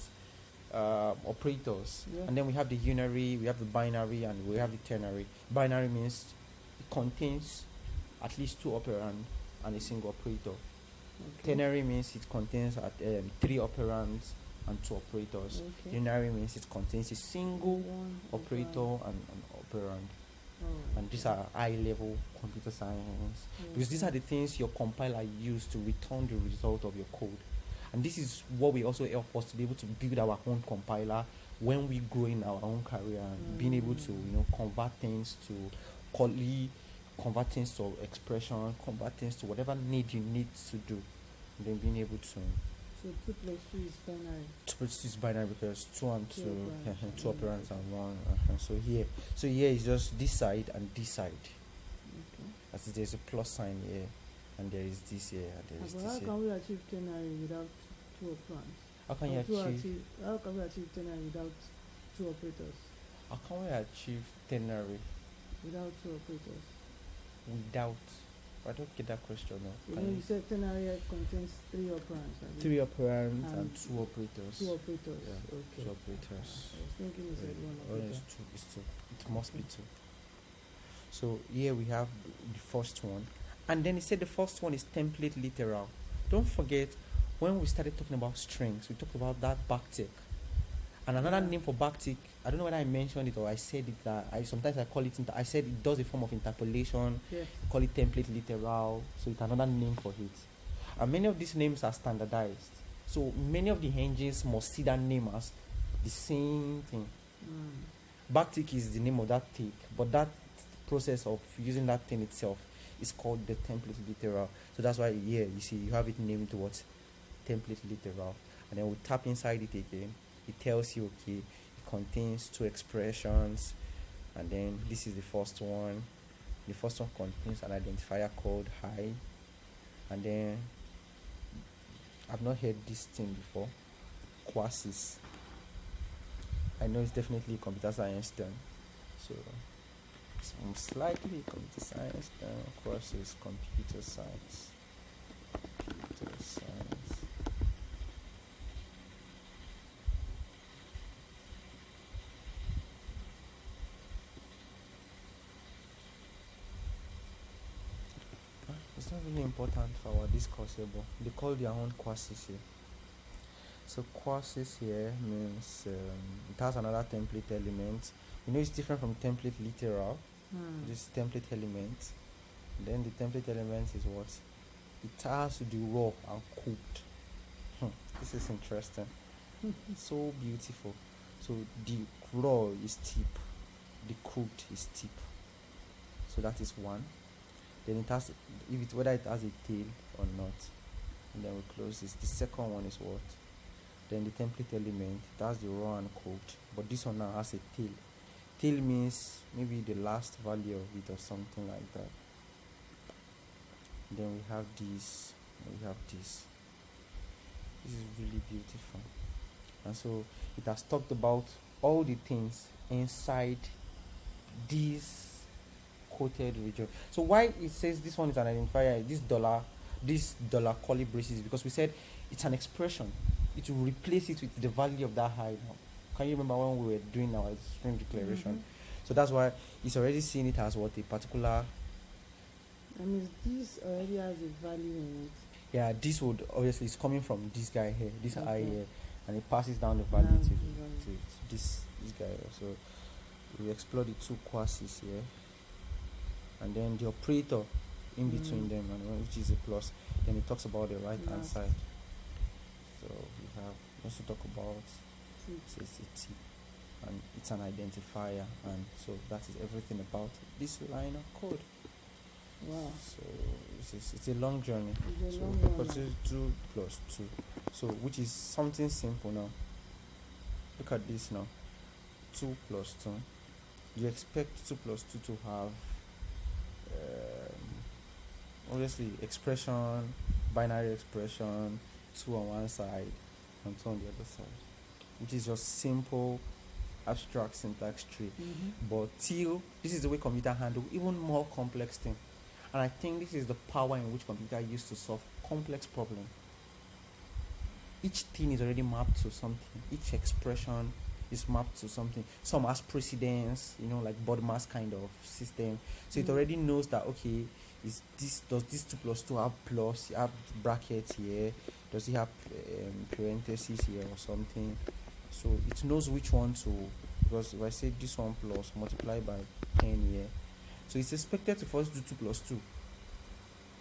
uh, operators Yeah. and then we have the unary we have the binary and we have the ternary binary means it contains at least two operands and a single operator Okay. ternary means it contains at um, three operands and two operators Okay. Unary means it contains a single One operator and an operand. Oh, And these okay. are high level computer science. Because these are the things your compiler use to return the result of your code. And this is what we also help us to be able to build our own compiler when we grow in our own career and being able to, you know, convert things to quality, convert things to expression, convert things to whatever need you need to do. And then being able to So two plus two is binary. to produce binary because two and Two two, operands and two one operands and one. Uh-huh. So here, so here is just this side and this side. Okay. As there's a plus sign here, and there is this here, and there Ah, is But this how here. can we achieve ternary without two operands? How can Or you achieve? achieve, how can we achieve ternary without two operators? How can we achieve ternary Without two operators? without? I don't get that question. No. You know, you- you said ternary contains three operands. I Three operands and, And two operators. Two operators. Yeah, Okay. Two operators. I was thinking you said one Oh, operator. it's two. It's two. It must be two. So here we have the first one, and then it said the first one is template literal. Don't forget when we started talking about strings, we talked about that backtick. And another Yeah. name for backtick, I don't know whether I mentioned it or I said it. That I sometimes I call it. Inter- I said it does a form of interpolation. Yes. Call it template literal. So it's another name for it. And many of these names are standardized. So many of the engines must see that name as the same thing. Mm. Backtick is the name of that tick, but that process of using that thing itself is called the template literal. So that's why here you see you have it named what template literal, and then we tap inside it again. It tells you okay, it contains two expressions, and then this is the first one, the first one contains an identifier called high and then I've not heard this thing before. Quasis. I know it's definitely computer science term. So some slightly computer science term. Quasis computer science. Computer science Ah, Important for our discourse here, but they call their own quasis here. So quasis here means um, it has another template element. You know, it's different from template literal. Hmm. This template element. Then the template element is what? It has to do raw and cooked. Hmm, This is interesting. so beautiful. So the raw is tip, the cooked is tip. So that is one. Then it has if it whether it has a tail or not. And then we close this. The second one is what? Then the template element it has the raw and cooked, but this one now has a tail. Tail means maybe the last value of it or something like that. Then we have this, we have this. This is really beautiful. And so it has talked about all the things inside this quoted region. So why it says this one is an identifier, this dollar, this dollar curly braces, because we said it's an expression. It will replace it with the value of that high. now. Can you remember when we were doing our string declaration? Mhm. So that's why it's already seeing it as what a particular I mean, this already has a value in it. yeah, this would obviously it's coming from this guy here, this eye Okay. here, and it passes down the value to, to, to this this guy here. So we explore the two quasis here, and then the operator in between Mm. them, and which is a plus. Then it talks about the right hand side. So we have also talk about it's a and it's an identifier, and so that is everything about this line of code. Wow. So it's, it's, it's a long journey. It's a So long one. two plus two. So which is something simple now. Look at this now. Two plus two. You expect two plus two to have um, obviously expression, binary expression, two on one side and two on the other side. Which is just simple abstract syntax tree. Mhm. But till this is the way computer handle even more complex thing. And I think this is the power in which computer used to solve complex problem. Each thing is already mapped to something. Each expression is mapped to something. Some has precedence, you know, like BODMAS kind of system. So it Mm. already knows that okay, is this does this two plus two have plus? You have brackets here. Does it have um, parentheses here or something? So it knows which one to because if I say this one plus multiply by 10 here, so it's expected to first do 2 plus 2.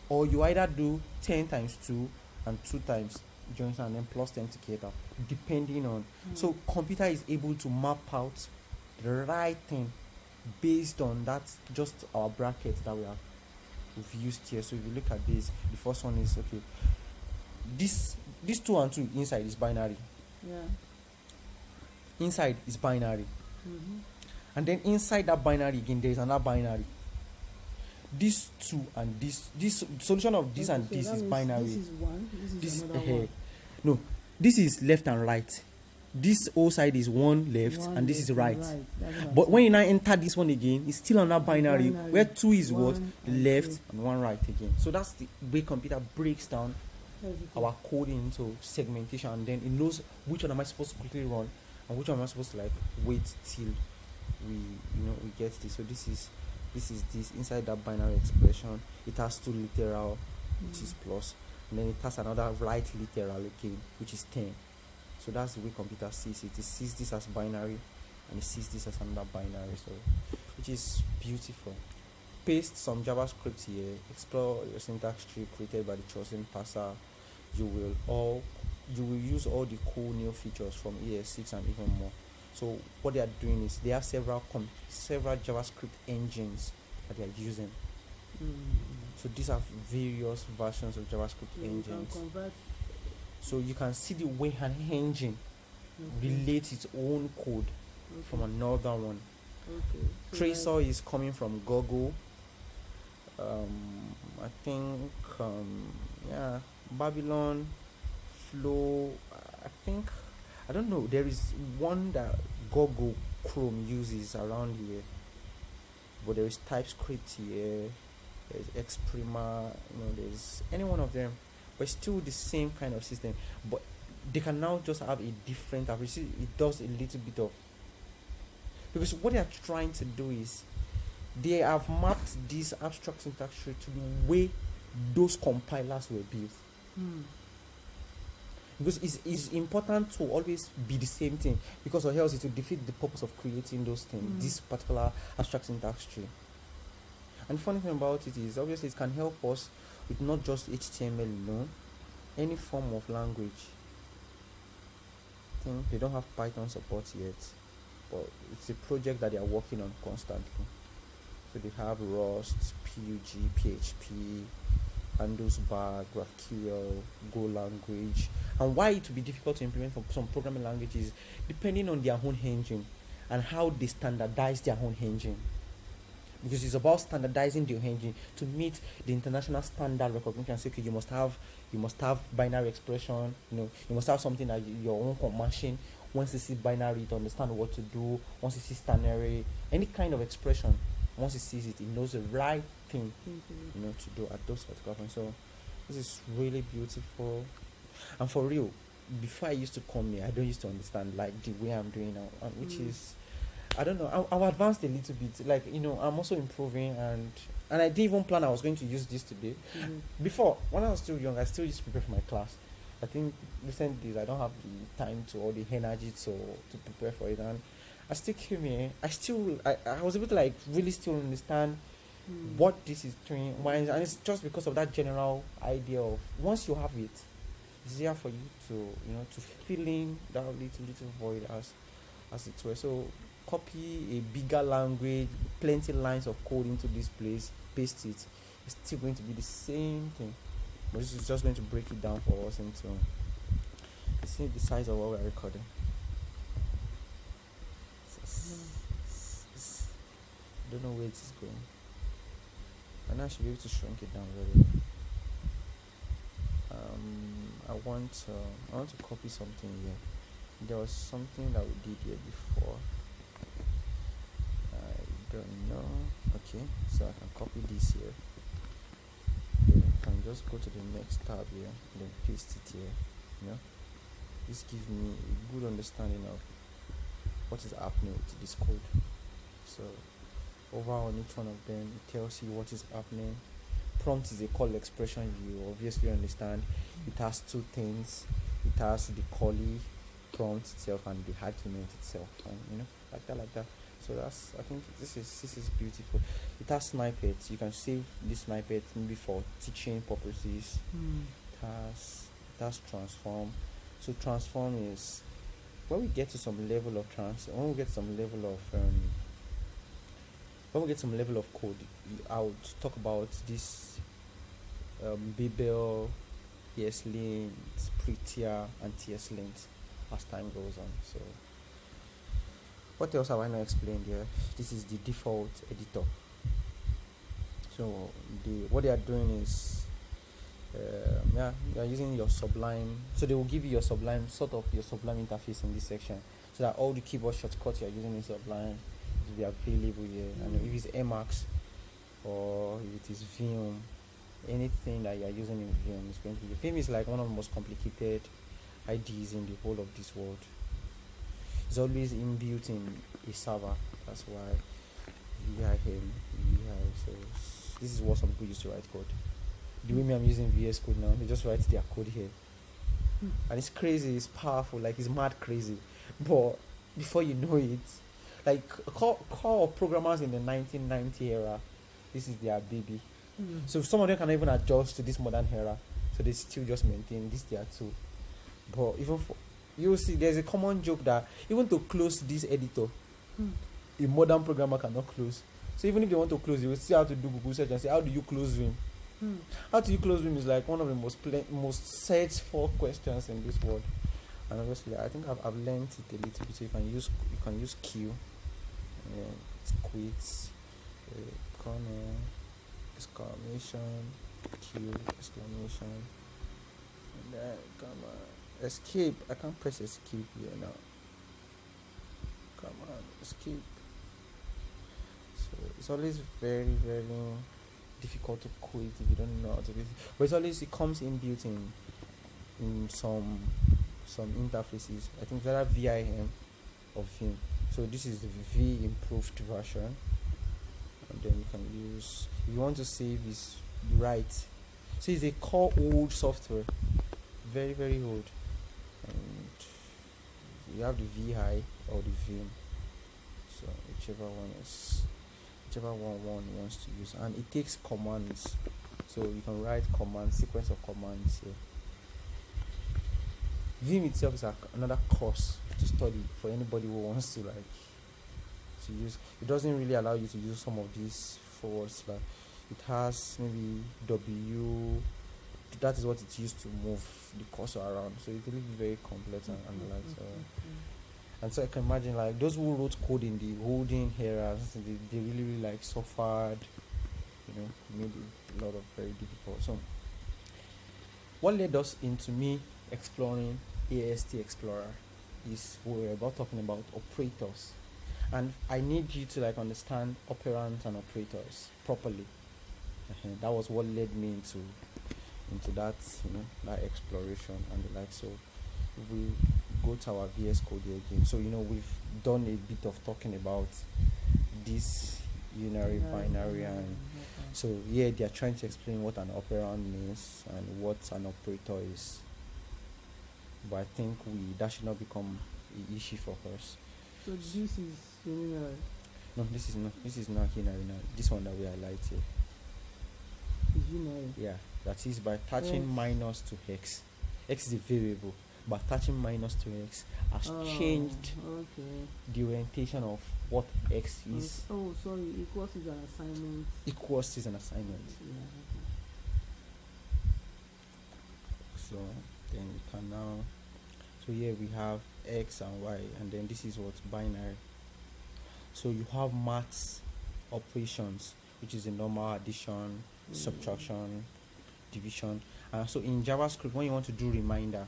Or you either do 10 times 2 and 2 times joins and then plus 10 together, depending on. So computer is able to map out the right thing based on that just our bracket that we have we've used here. So if you look at this, the first one is okay. This this two and two inside is binary. Yeah. Inside is binary. Mhm. and then inside that binary again there is another binary this two and this this solution of this Okay, and so this is binary This is one. This is this another eh, one. No this is left and right this whole side is one left One and this is left right, That's what I'm but when you now enter this one again it's still another binary, Binary. where two is what left two. and one right again so that's the way computer breaks down Everything. our coding into segmentation and then it knows which one am I supposed to quickly run and which one am I supposed to like wait till we you know we get this. So this is this is this inside that binary expression. It has two literal which is Mm. plus, and then it has another right literal again which is ten. So that's the way computer sees it. It sees this as binary and it sees this as another binary. So which is beautiful. Paste some JavaScript here, explore your syntax tree created by the chosen parser. You will all you will use all the cool new features from ES6 and even more. So what they are doing is they have several several JavaScript engines that they are using. Mm. So these are various versions of JavaScript can engines. So you can see the way an engine Okay. relates its own code Okay. from another one. Okay. So Traceur is coming from Google. um, I think um, yeah, Babylon, Flow. I think I don't know. There is one that Google Chrome uses around here, but there is TypeScript here. There's Esprima. You know, there's any one of them, but it's still the same kind of system. But they can now just have a different approach. It does a little bit of because what they are trying to do is they have mapped this abstract syntax tree to the way those compilers were built. Mm. Because it's, it's important to always be the same thing because or else it will defeat the purpose of creating those things, Mm. this particular abstract syntax tree. And funny thing about it is obviously it can help us with not just HTML alone, any form of language. They don't have Python support yet, but it's a project that they are working on constantly. So they have Rust, PUG, PHP, Handlesbar, GraphQL, Go language. And why it will be difficult to implement for some programming languages, depending on their own engine and how they standardize their own engine. Because it's about standardizing the engine to meet the international standard recognition. Say, okay, you must have you must have binary expression. You know, you must have something that you- your own machine once you see binary to understand what to do. Once you see ternary, any kind of expression, once it sees it, it knows the right thing you. you know to do at those particular points. So this is really beautiful. And for real, before I used to come here, I don't used to understand like the way I'm doing now, which Mm. is I don't know. I, I've advanced a little bit. Like you know, I'm also improving, and and I didn't even plan I was going to use this today. Mhm. Before, when I was still young, I still used to prepare for my class. I think recent days I don't have the time to or the energy to to prepare for it, and I still came here. I still I, I was able to like really still understand Mm. what this is doing why and it's just because of that general idea of once you have it it's easier for you to you know to fill in that little little void as as it were so copy a bigger language plenty lines of code into this place paste it it's still going to be the same thing but this is just going to break it down for us into see the size of what we're recording I don't know where it is going and I should be able to shrink it down well. Um, I want uh, I want to copy something here. There was something that we did here before. Know. Okay, so I can copy this here. Then I can just go to the next tab here, and then paste it here. You know, this gives me a good understanding of what is happening with this code. So over on each one of them it tells you what is happening prompt is a call expression you obviously understand it has two things it has the callee prompt itself and the argument itself and you know like that like that so that's i think this is this is beautiful. It has snippets. You can save this snippet maybe for teaching purposes. Mm. it has it has transform. So transform is when we get to some level of trans when we get some level of um, when we get some level of code i would talk about this um, Babel, ESLint, Prettier, and TSLint as time goes on. So, what else have I not explained here? This is the default editor. So, the what they are doing is, um, yeah, you are using your Sublime. So they will give you your Sublime sort of your Sublime interface in this section, so that all the keyboard shortcuts you are using in Sublime will be available here. And if it's Emacs or if it is Vim, anything that you are using in Vim is going to be. Vim is like one of the most complicated IDs in the whole of this world. It's always inbuilt in a server. That's why VIM, VI. So this is what some people used to write code. The way me I'm using VS Code now, they just write their code here, Hmm. and it's crazy. It's powerful. Like it's mad crazy. But before you know it, like core core programmers in the 1990 era, this is their baby. Mm. So some of them can even adjust to this modern era. So they still just maintain this their tool. But even for you see there's a common joke that even to close this editor, Hmm. a modern programmer cannot close. So even if they want to close, you will still have to do Google search and say, How do you close Vim? Mm. How do you close Vim is like one of the most pla- most searched for questions in this world. And obviously I think I've, I've learned it a little bit. So you can use you can use Q, uh, quits, uh, corner, exclamation q exclamation and then come on escape. I can't press escape here now. Come on escape. So it's always very very difficult to quit if you don't know how to quit but it's always it comes inbuilt in in some some interfaces. I think there are vim of Vim so this is the v improved version. And then you can use you want to save is right so it's a core old software. Very very old and you have the vi or the vim so whichever one is whichever one one wants to use. And it takes commands. So you can write commands sequence of commands here. Vim itself is another course to study for anybody who wants to like to use. It doesn't really allow you to use some of these forwards like it has maybe w that is what it's used to move the cursor around. So it really very complex and, and like so. And so I can imagine like those who wrote code in the olden era they, they really really like suffered you know made a lot of very difficult. So what led us into me exploring AST Explorer is we are about talking about operators. And I need you to like understand operands and operators properly. Uh-huh. that was what led me into into that you know that exploration and the like so if we go to our VS code again so you know we've done a bit of talking about this unary binary and so yeah they are trying to explain what an operand means and what an operator is but I think we that should not become an issue for us. So this is unary. No, this is not. This is not unary now. This one that we highlight here. Is unary. Yeah, that is by touching yes. minus to x. X is a variable, but touching minus to x has oh, changed okay. the orientation of what x is. Oh, sorry. Equals is an assignment. Equals is an assignment. Yeah. So then we can now so here we have x and y and then this is what binary so you have maths operations which is a normal addition mm. subtraction division and so in javascript when you want to do remainder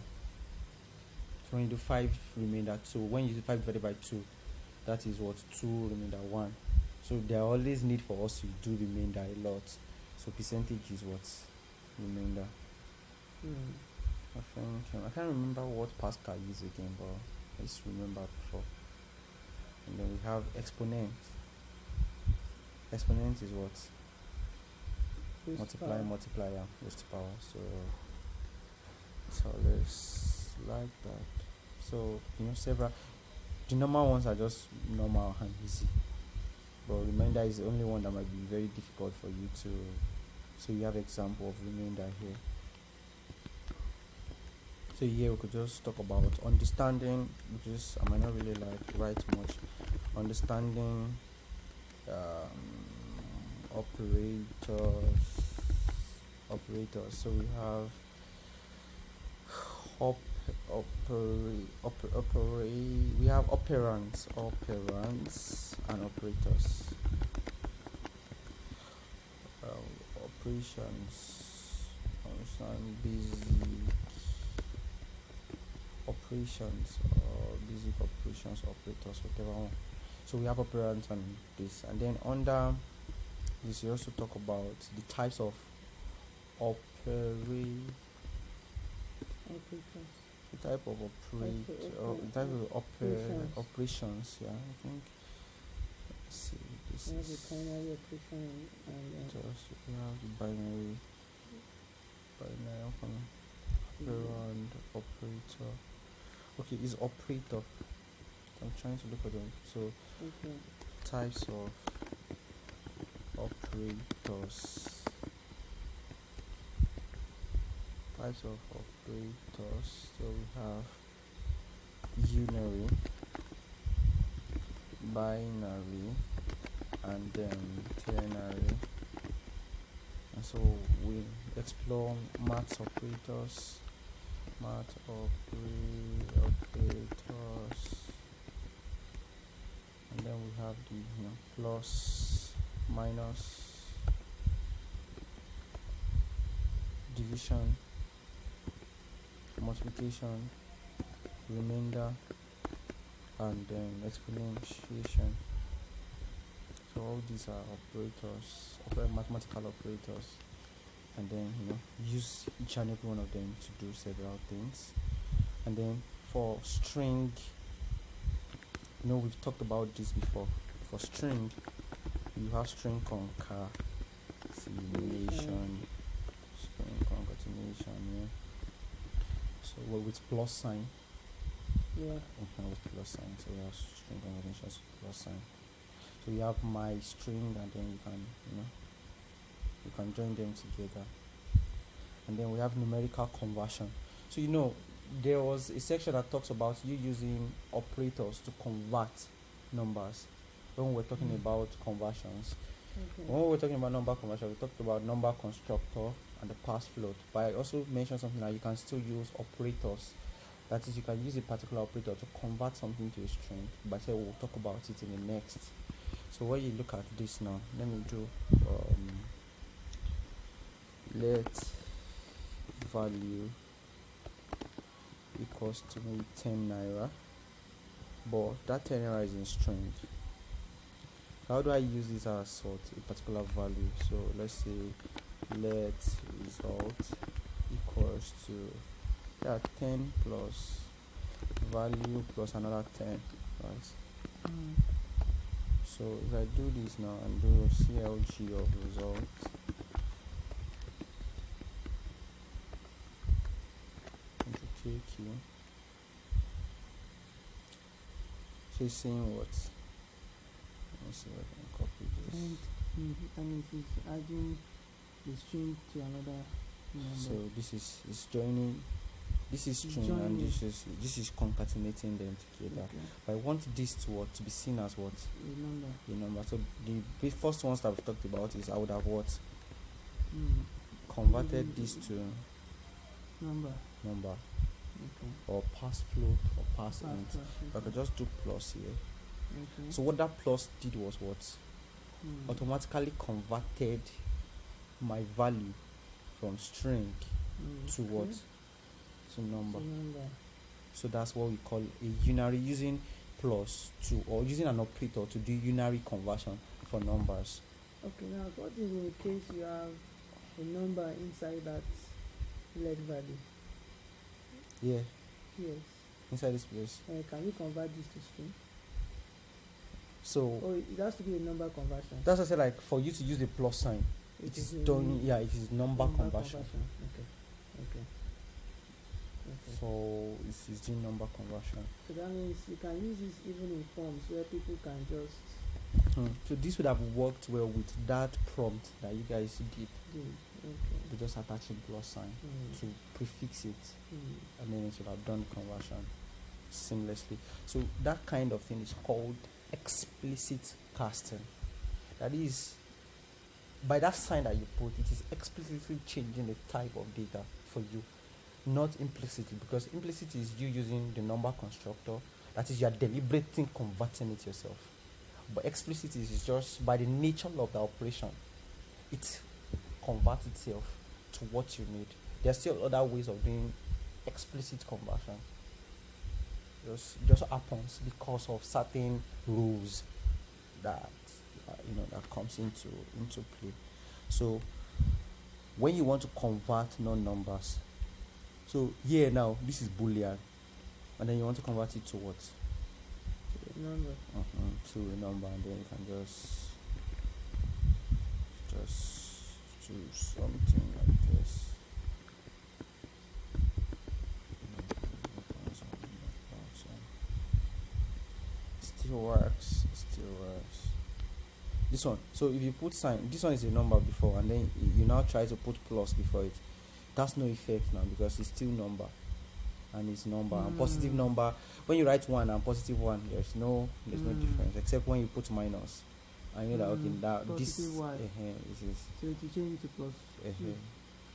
so when you do 5 remainder 2 when you do 5 divided by 2 that is what 2 remainder 1 so there are always need for us to do remainder a lot so percentage is what remainder mm. I think I can't remember what Pascal is again, but just remember before. And then we have exponent. Exponent is what? Raised multiply, multiply, yeah, raised to power. So so let's like that. So you know several the normal ones are just normal and easy. But remainder is the only one that might be very difficult for you to so you have example of remainder here so here we could just talk about understanding which is i might not really like write much understanding um, operators operators. So we have op operate oper, operate we have operands operands and operators. Uh, operations understand busy operations or basic operations operators whatever. So we have operands and this and then under this we also talk about the types of operate the type of operate or the type of oper- operations. yeah i think. Let's see this is binary operation and uh, just we have the binary binary operation operand operator. Okay is operator. I'm trying to look at them so okay. types of operators types of operators so we have unary binary and then ternary. And so we explore maths operators math opera- operators. And then we have the you know plus minus division multiplication remainder and then exponentiation. So all these are operators mathematical operators. And then you know use each and every one of them to do several things. And then for string you know we've talked about this before. For string you have string concatenation. String concatenation yeah. So well, with plus sign. Yeah. open with plus sign. So we have string concatenation plus sign. So you have my string and then you can you know you can join them together. And then we have numerical conversion. So you know there was a section that talks about you using operators to convert numbers when we're talking Mm. about conversions Okay. when we're talking about number conversion we talked about number constructor and the parse float but i also mentioned something that you can still use operators that is you can use a particular operator to convert something to a string but I we'll talk about it in the next so when you look at this now let me do um, let value equals to maybe 10 naira but that 10 naira is in string how do I use this as sort a particular value? So let's say let result equals to yeah 10 plus value plus another 10 right? Mm. so if I do this now and do CLG of result into KQ so saying what let me see if I can copy this And mm, and it is adding the string to another number. so this is is joining this is It's string and this is this is concatenating them together okay. I want this to what to be seen as what A number. the number so the first ones that we talked about is I would have what Mm. converted Mhm. this to Number. number Okay. or parse float or pass Pass, int I could just do plus here Okay. so what that plus did was what Mm. automatically converted my value from string Mm, to what okay. to number To number. so that's what we call a unary using plus to or using an operator to do unary conversion for numbers Okay, now what is in case you have a number inside that let value? yeah Yes. inside this place Uh, can you convert this to string? So Or it has to be a number conversion. that's why I said like for you to use the plus sign It it is done yeah it is number, conversion Okay. Okay. Okay. so it's, it's doing number conversion So that means you can use this even in forms where people can just Hmm. so this would have worked well with that prompt that you guys did. Okay. to just attaching plus sign Mm. to prefix it Mm. and then it would have done conversion seamlessly. So that kind of thing is called explicit casting. That is, by that sign that you put, it is explicitly changing the type of data for you, not implicitly, because implicit is you using the number constructor. That is, you are deliberately converting it yourself. But explicit is just by the nature of the operation, it converts itself to what you need. There are still other ways of doing explicit conversion. Just just happens because of certain rules that uh, you know that comes into into play. So when you want to convert non-numbers, so here now this is boolean, and then you want to convert it to what? Number. Mhm, to a number, and then you can just just choose something like this. Still works. Still works. This one. So if you put sign, this one is a number before, and then you- now try to put plus before it. That's no effect now because it's still number, and it's number and positive Mm. number. When you write one and positive one, there's no there's no Mm. difference except when you put minus. I know that okay Mm, that this positive Y. uh this is So will change it to plus uh two.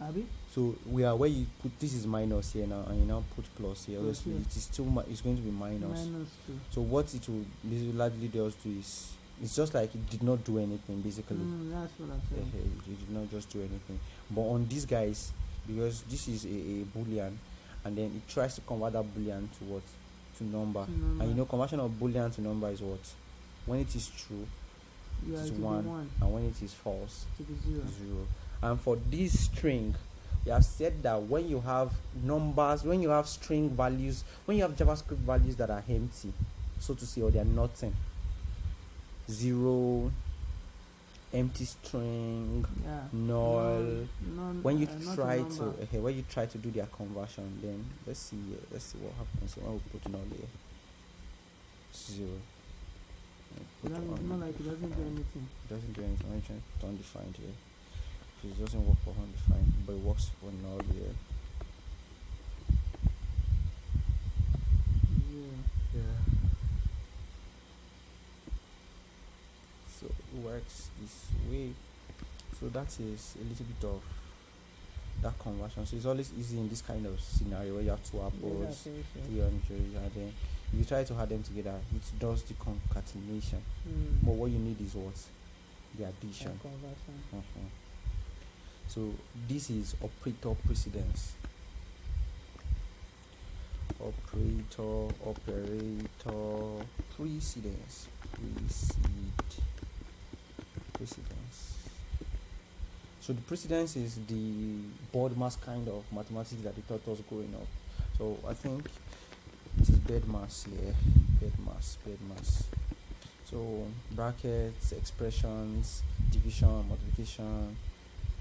Abi? so we are where you put this is minus here now and you now put plus here obviously it is still it's going to be minus. Minus two. so what it will basically largely does do is it's just like it did not do anything basically Mm, that's what I'm Eh, saying. eh, it did not just do anything but on these guys because this is a, a boolean and then it tries to convert that boolean to what to number To number. and you know conversion of boolean to number is what when it is true yeah, it is one, one and when it is false to be zero. zero and for this string we have said that when you have numbers when you have string values when you have javascript values that are empty so to say or they are nothing zero empty string Yeah. null Non- when you uh, try to okay, when you try to do their conversion then let's see here let's see what happens so when we put null here zero It put doesn't, on- not like it doesn't do anything. it doesn't do anything. I'm trying to undefined here. It doesn't work for undefined, but it works for here. Zero. Yeah. So it works this way. So that is a little bit of that conversion. So it's always easy in this kind of scenario where you have two Yeah, apples, that's very 300, and then if you try to add them together, it does the concatenation. Mm. But what you need is what? The addition. So this is operator precedence. Operator, operator precedence, precede, precedence. So the precedence is the Bodmas kind of mathematics that they taught us growing up. So I think it is BEDMAS here, bed mass, bed mass. So brackets, expressions, division, multiplication,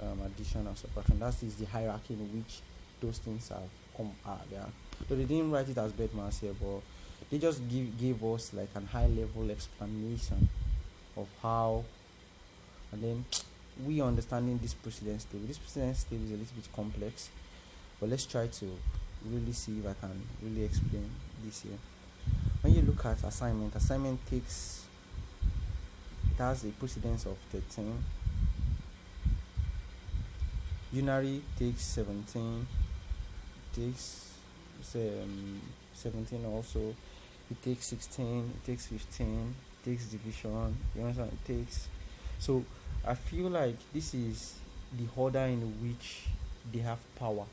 um, addition and subtraction. That is the hierarchy in which those things have come are there. So they didn't write it as BEDMAS here, but they just give gave us like an high level explanation of how and then we understanding this precedence table. This precedence table is a little bit complex, but let's try to really see if I can really explain this here. When you look at assignment, assignment takes it has a precedence of 13 unary takes 17 takes um, 17 also. It takes 16 it takes 15 it takes division. You understand? It takes so i feel like this is the order in which they have power.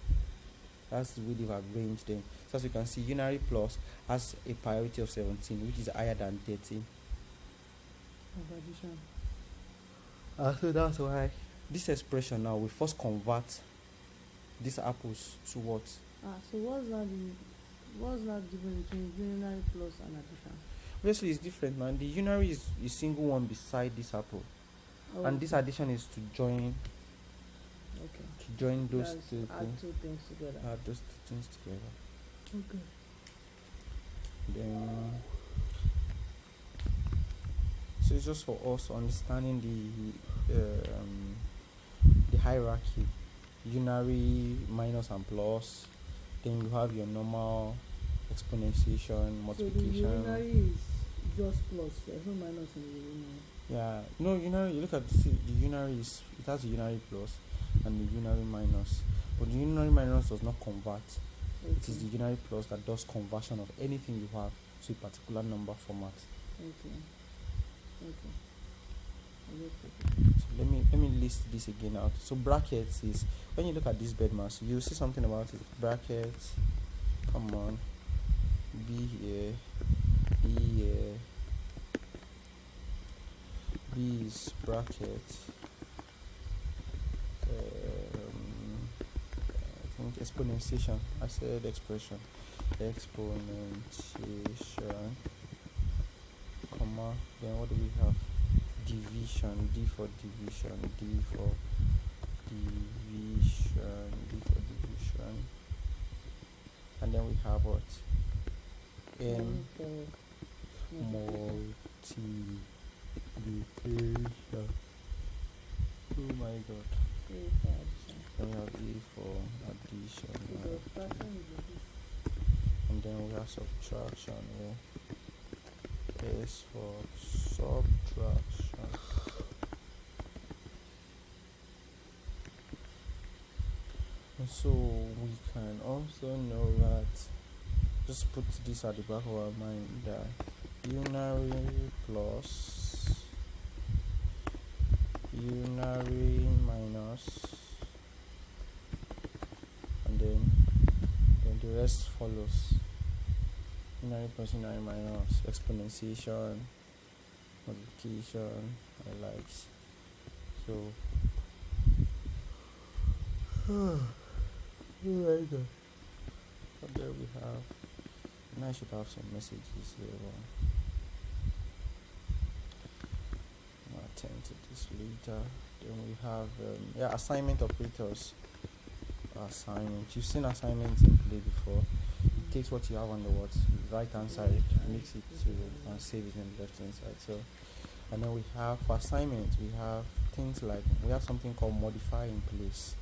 That's the way they've arranged them. So as you can see unary plus has a priority of 17 which is higher than 13 Of addition. Uh, so that's why this expression now we first convert these apples to what? Ah, so what's that the what's that difference between unary plus and addition? Obviously, it's different, man. The unary is a single one beside this apple, Oh, and this addition is to join okay. to join those That's two add things. two things together. Add those two things together. okay. Then, so it's just for us understanding the um, the hierarchy, unary, minus, and plus. Then you have your normal exponentiation, multiplication So the unary is just plus. There's no minus in the unary. Yeah, no, unary. You look at the, the unary is it has a unary plus and the unary minus, but the unary minus does not convert. It is the unary plus that does conversion of anything you have to a particular number format. Okay. Okay. So let me let me list this again out. So brackets is when you look at this BEDMAS, you see something about it. Brackets, come on, B here, E here. B is bracket. Um, I think exponentiation. I said expression. Exponentiation. Comma. Then what do we have? Division d for division d for division d for division. And then we have what? M multiplication. Oh my god. Then we have e for addition and then we have subtraction here s for subtraction. So we can also know that just put this at the back of our mind that unary plus unary minus and then then the rest follows binary plus binary minus exponentiation multiplication and likes so there. But there we have and I should have some messages here. I'll attend to this later then we have um, yeah assignment operators assignment you've seen assignments in play before takes what you have on the what right hand side makes it to and save it on the left hand side. So and then we have for assignments we have things like we have something called modify in place.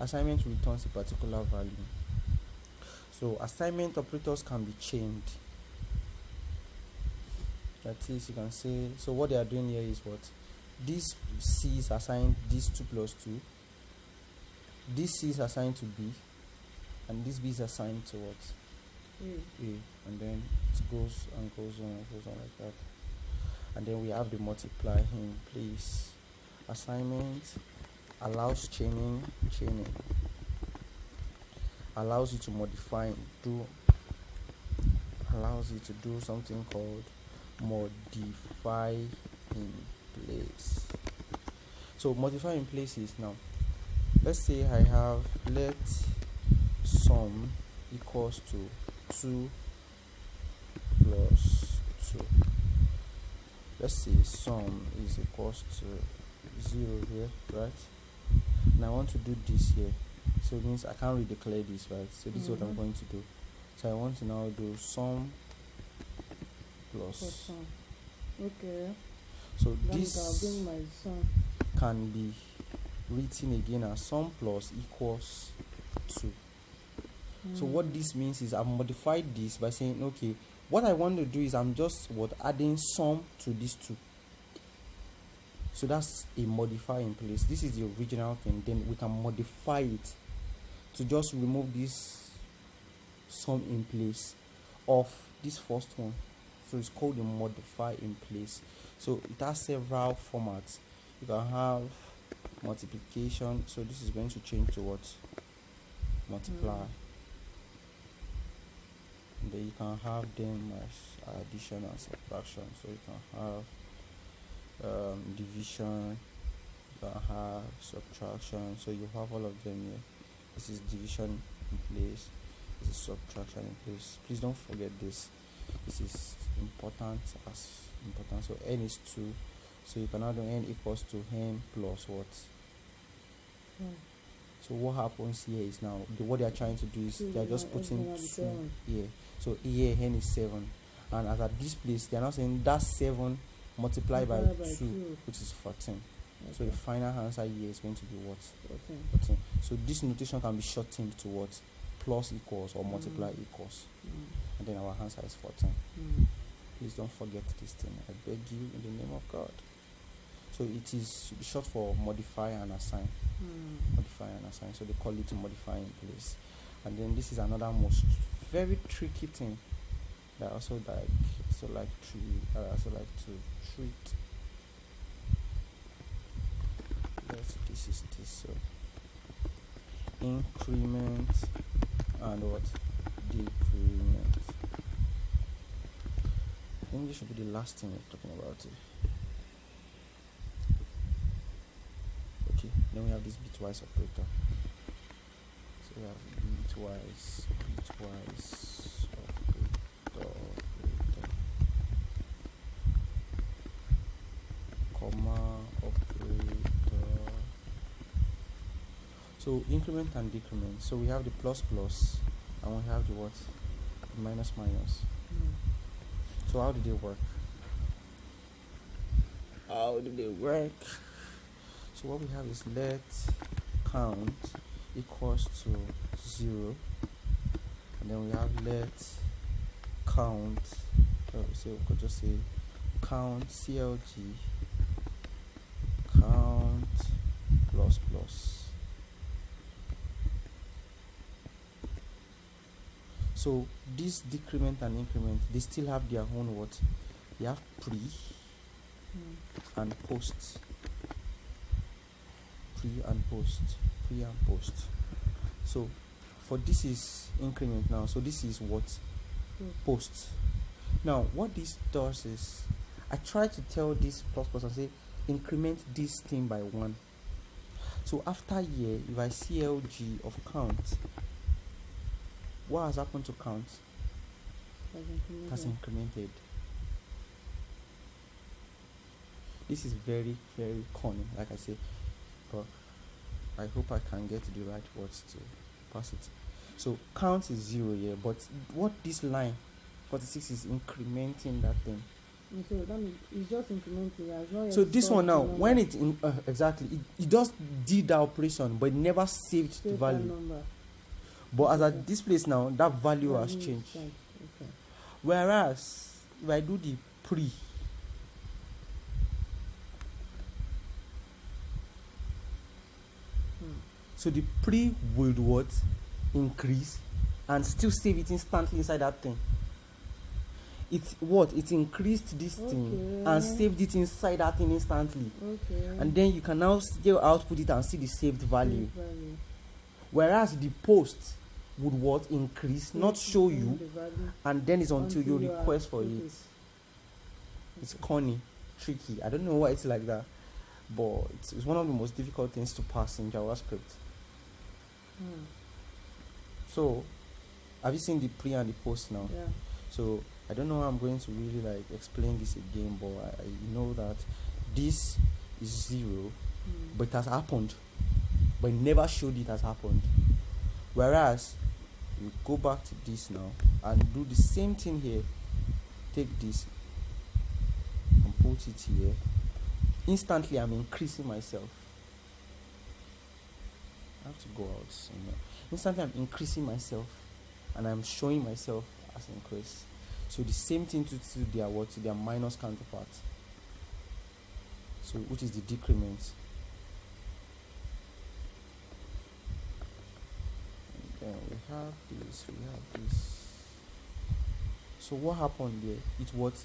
Assignment returns a particular value. So assignment operators can be chained. That is you can say so what they are doing here is what? This c is assigned this 2 plus 2 this c is assigned to b and this b is assigned to what? Mm. a and then it goes and goes on and goes on like that. And then we have the multiply in place. Assignment allows chaining chaining. Allows you to modify do allows you to do something called modify in place. So modify in place is now let's say i have let sum equals to 2 plus 2 let's say sum is equals to 0 here right? And i want to do this here. So it means i can't redeclare this right? So this is what i'm Mhm. going to do. So i want to now do sum plus Person. Okay. so Then this can be written again as sum plus equals 2 so what this means is I've modified this by saying okay what I want to do is I'm just what adding some to these two. So that's a modifier in place. This is the original thing. Then we can modify it to just remove this sum in place of this first one. So it's called a modify in place. So it has several formats. You can have multiplication. So this is going to change to what? Multiply. Mm. and then you can have them as addition and subtraction. So you can have um, division you can have subtraction. So you have all of them here. This is division in place. This is subtraction in place. Please don't forget this. This is important as important. So n is 2 so you can now do n equals to n plus what? Mm. so what happens here is now the, what they are trying to do is they are just putting two here so here n is 7 and as at this place they are now saying that's 7 multiplied by, by 2 two. which is 14 so the final answer here is going to be what? Fourteen. 14 so this notation can be shortened to what? Plus equals or multiply Mm. equals. Mm. and then our answer is 14 Mm. please don't forget this thing. I beg you in the name of god. So it is short for modify and assign. Mm. modify and assign. So they call it modify in place. And then this is another most very tricky thing that I also like so like to uh, I also like to treat yes this is this so increment and what decrement I think this should be the last thing we're talking about. Okay, then we have this bitwise operator. So we have bitwise, bitwise operator, operator, comma operator. So increment and decrement. So we have the plus plus, and we have the what? The minus minus. Mm. So how do they work? How do they work? So what we have is let count equals to zero, and then we have let count. So we could just say count CLG count plus plus. So this decrement and increment, they still have their own what? They have pre Mm. and post. Pre and post. Pre and post. So for this is increment now so this is what? Mm. Post. Now what this does is i try to tell this plus plus and say increment this thing by one. So after year if i see lg of count what has happened to count? Has incremented. This is very very corny like i say but i hope i can get the right words to pass it so count is zero here but what this line 46 is incrementing that thing so that means it's just incrementing as as so this one now when it in uh, exactly it, it just did that operation but it never saved the that value but as Okay. at this place now that value has changed changed. Okay. whereas if i do the pre Hmm. So the pre would what increase and still save it instantly inside that thing. It what? It increased this thing and saved it inside that thing instantly. Okay. and then you can now still output it and see the saved value. Save value. whereas the post would what increase not show you and then it's until you have request for it. it's corny tricky. I don't know why it's like that but it's, it's one of the most difficult things to pass in javascript Hmm. so have you seen the pre and the post now Yeah. so i don't know how i'm going to really like explain this again but i, I know that this is zero Hmm. but it has happened but it never showed it has happened whereas you go back to this now and do the same thing here take this and put it here instantly i'm increasing myself i have to go out somewhere. Instantly i'm increasing myself and i'm showing myself as increase. So the same thing to, to their what to their minus counterpart. So which is the decrement. And then we have this we have this. So what happened there? It was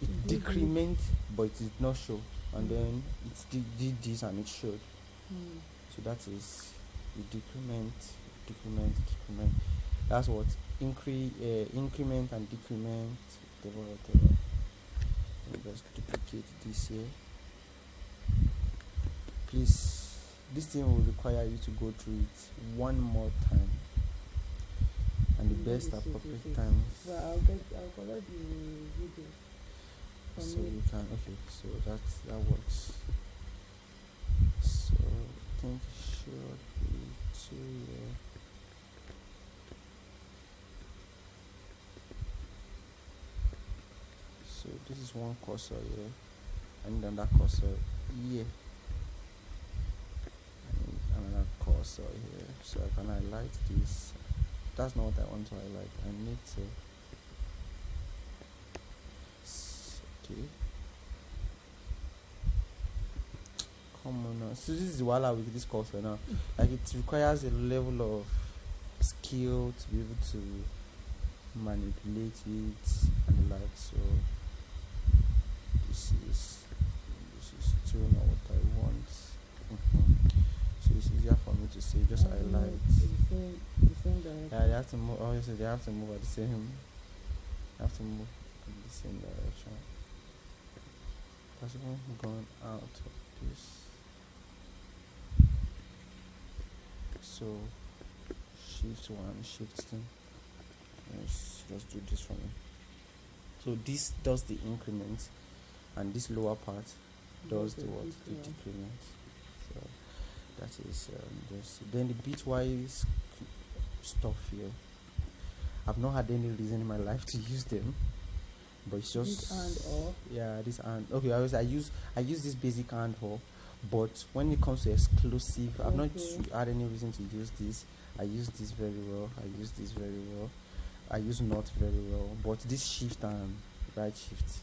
it did decrement but it did not show. And then it did, did this and it showed. Hmm. so that is the decrement decrement decrement. That's what? Incre uh, increment and decrement. Whatever whatever me just duplicate this here. Please this thing will require you to go through it one more time. And the best appropriate yes, yes. time Well, I'll get, I'll the video so you. can okay so that that works think should be two here so this is one cursor here uh, and then that cursor here and another cursor uh, here uh, so I can highlight this. That's not what I want to highlight. I need to okay come on now. So this is wahala with this cursor now. Like it requires a level of skill to be able to manipulate it and the like. So this is this is still not what I want. Mhm. so it's easier for me to say just I don't highlight. The same, the same direction. yeah they have to move obviously they have to move at the same they have to move in the same direction. That's even gone out of this so shift one shift two. Let's just do this for me. So this does the increment and this lower part does the what? The decrement. so that is um, this. Then the bitwise stuff here. I've not had any reason in my life to use them but it's just This and or? Yeah this and okay i was i use i use this basic and or but when it comes to exclusive i've not had any reason to use this. I use this very well. I use this very well. I use not very well. But this shift and right shift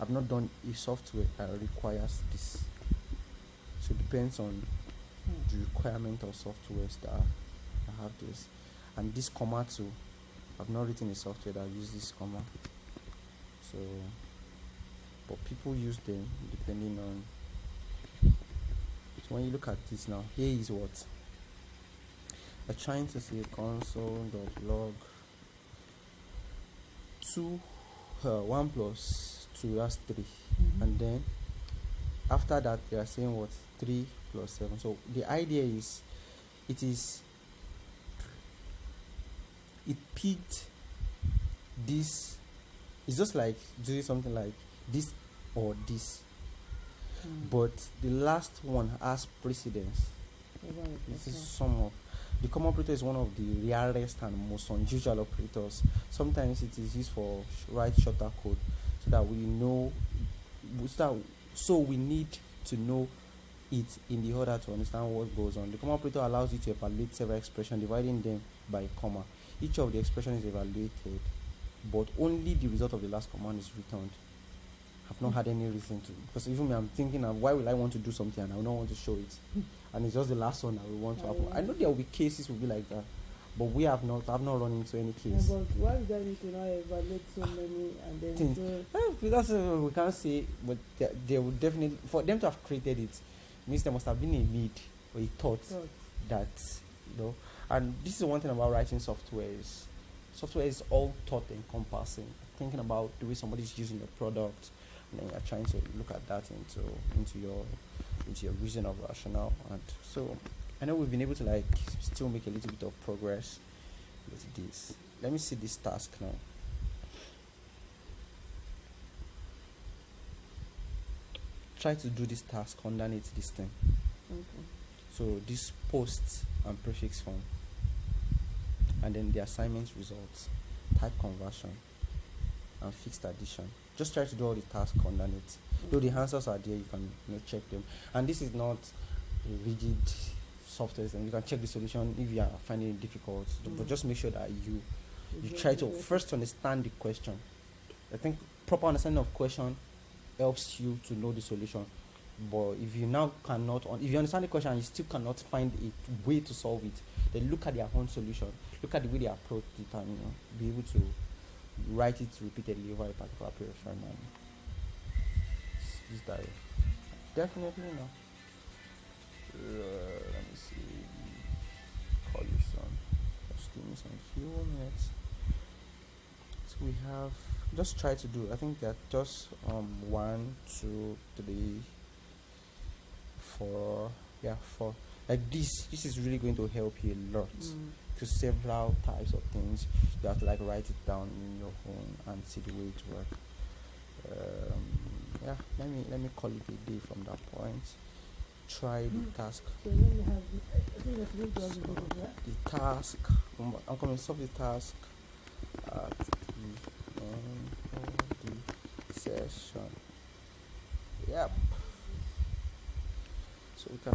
i've not done a software that requires this. So it depends on Hmm. the requirement of softwares that I have this. And this comma too I've not written a software that use this comma. So but people use them depending on so when you look at this now here is what? I'm trying to see console dot log two uh, one plus two that's 3 Mhm. and then after that they are saying what? 3 plus 7 so the idea is it is it picked this it's just like doing something like this or this But the last one has precedence. This is some of the comma operator is one of the rarest and most unusual operators. Sometimes it is used for write shorter code so that we know so we need to know it in the order to understand what goes on. The comma operator allows you to evaluate several expressions dividing them by comma. Each of the expressions is evaluated but only the result of the last command is returned i've not had any reason to. Because even me i'm thinking of why will i want to do something and i don't want to show it? And it's just the last one that we want to happen. I know there will be cases will be like that but we have not i've not run into any Yeah, case. but why would I need to now evaluate so many and then Things. do Eh, because uh, we can't say but they, they would definitely for them to have created it means there must have been a need or a thought thought? that you know. And this is one thing about writing software is software is all thought encompassing thinking about the way somebody is using your product then you're trying to look at that into into your into your reason of rationale. And so i know we've been able to like still make a little bit of progress with this. Let me see this task now. Try to do this task underneath this thing. Okay. so this post and prefix form. And then the assignment results. Type conversion and fixed addition just try to do all the tasks underneath. Though the answers are there you can you know, check them. And this is not a rigid software and you can check the solution if you are finding it difficult. But Mm. just make sure that you you try to first understand the question. I think proper understanding of question helps you to know the solution. But if you now cannot un- if you understand the question and you still cannot find a way to solve it then look at their own solution. Look at the way they approach it and you know be able to write it repeatedly over a particular period of time and use that definitely no. Uh, let me see. Call you some just give me some few minutes. So we have just try to do i think that just um one two three four yeah four. Like this this is really going to help you a lot. Mm. Because several types of things you have to like write it down in your own and see the way it works. Um, yeah let me let me call it a day from that point. Try the Mm. task. So let me have the, I think that's going to have the book of that. the task. I'm going to solve the task at the end of the session. Yep. So we can